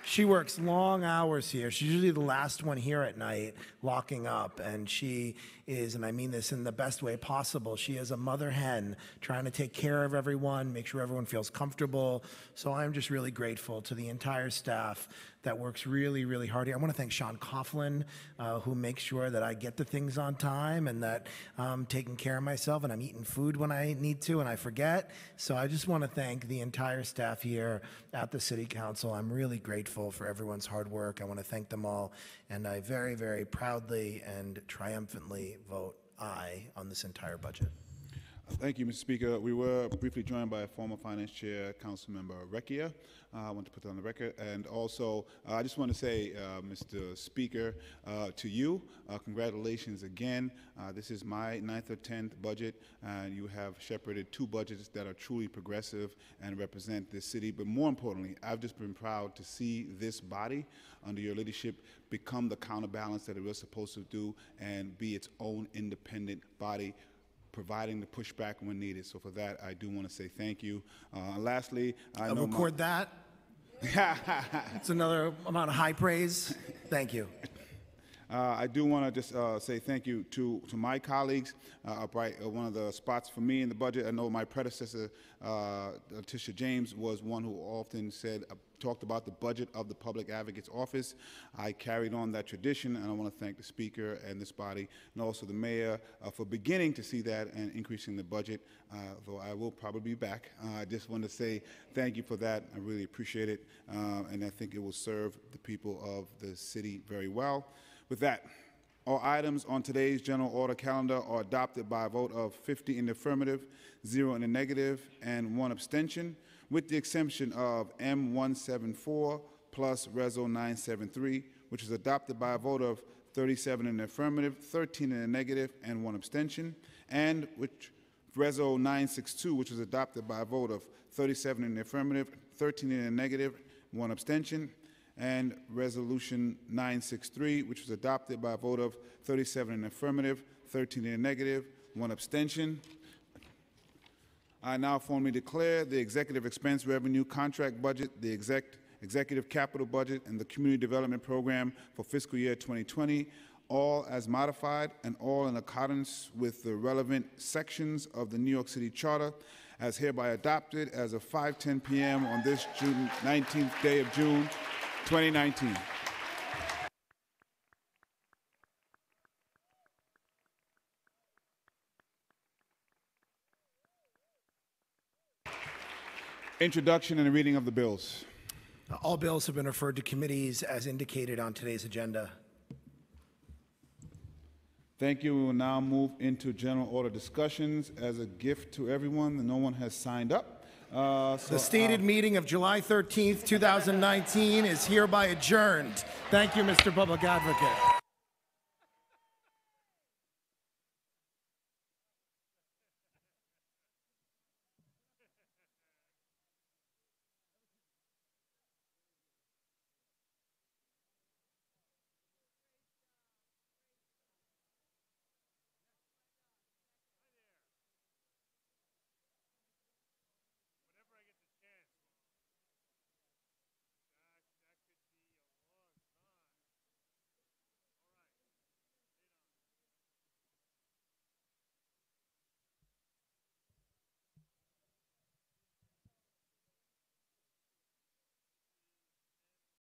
She works long hours here. She's usually the last one here at night, locking up, and she is, and I mean this in the best way possible. She is a mother hen, trying to take care of everyone, make sure everyone feels comfortable. So I'm just really grateful to the entire staff that works really, really hard here. I want to thank Sean Coughlin, uh, who makes sure that I get the things on time and that I'm taking care of myself and I'm eating food when I need to and I forget. So I just want to thank the entire staff here at the City Council. I'm really grateful for everyone's hard work. I want to thank them all. And I very, very proudly and triumphantly vote aye on this entire budget. Thank you, Mr. Speaker. We were briefly joined by a former Finance Chair, Councilmember Recchia. Uh, I want to put that on the record. And also, uh, I just want to say, uh, Mr. Speaker, uh, to you, uh, congratulations again. Uh, this is my ninth or tenth budget, and you have shepherded two budgets that are truly progressive and represent this city. But more importantly, I've just been proud to see this body under your leadership become the counterbalance that it was supposed to do and be its own independent body providing the pushback when needed. So for that, I do want to say thank you. Uh, lastly, I I'll know my- record that. It's another amount of high praise. Thank you. Uh, I do want to just uh, say thank you to, to my colleagues. Uh, upright, uh, one of the spots for me in the budget, I know my predecessor, uh, Tisha James, was one who often said, talked about the budget of the Public Advocate's Office. I carried on that tradition, and I want to thank the Speaker and this body, and also the Mayor uh, for beginning to see that and increasing the budget, uh, though I will probably be back. Uh, I just want to say thank you for that. I really appreciate it, uh, and I think it will serve the people of the city very well. With that, all items on today's general order calendar are adopted by a vote of 50 in the affirmative, zero in the negative, and one abstention, with the exemption of M174 plus Reso 973, which was adopted by a vote of 37 in the affirmative, 13 in the negative, and one abstention, and which Reso 962, which was adopted by a vote of 37 in the affirmative, 13 in the negative, one abstention, and Resolution 963, which was adopted by a vote of 37 in the affirmative, 13 in the negative, one abstention. I now formally declare the executive expense revenue contract budget, the exec, executive capital budget, and the community development program for fiscal year 2020, all as modified and all in accordance with the relevant sections of the New York City Charter, as hereby adopted as of 5:10 p.m. on this June 19th day of June 2019. Introduction and reading of the bills. All bills have been referred to committees as indicated on today's agenda. Thank you. We will now move into general order discussions. As a gift to everyone, no one has signed up. Uh, so The stated I'll- meeting of July 13th, 2019 is hereby adjourned. Thank you, Mr. Public Advocate.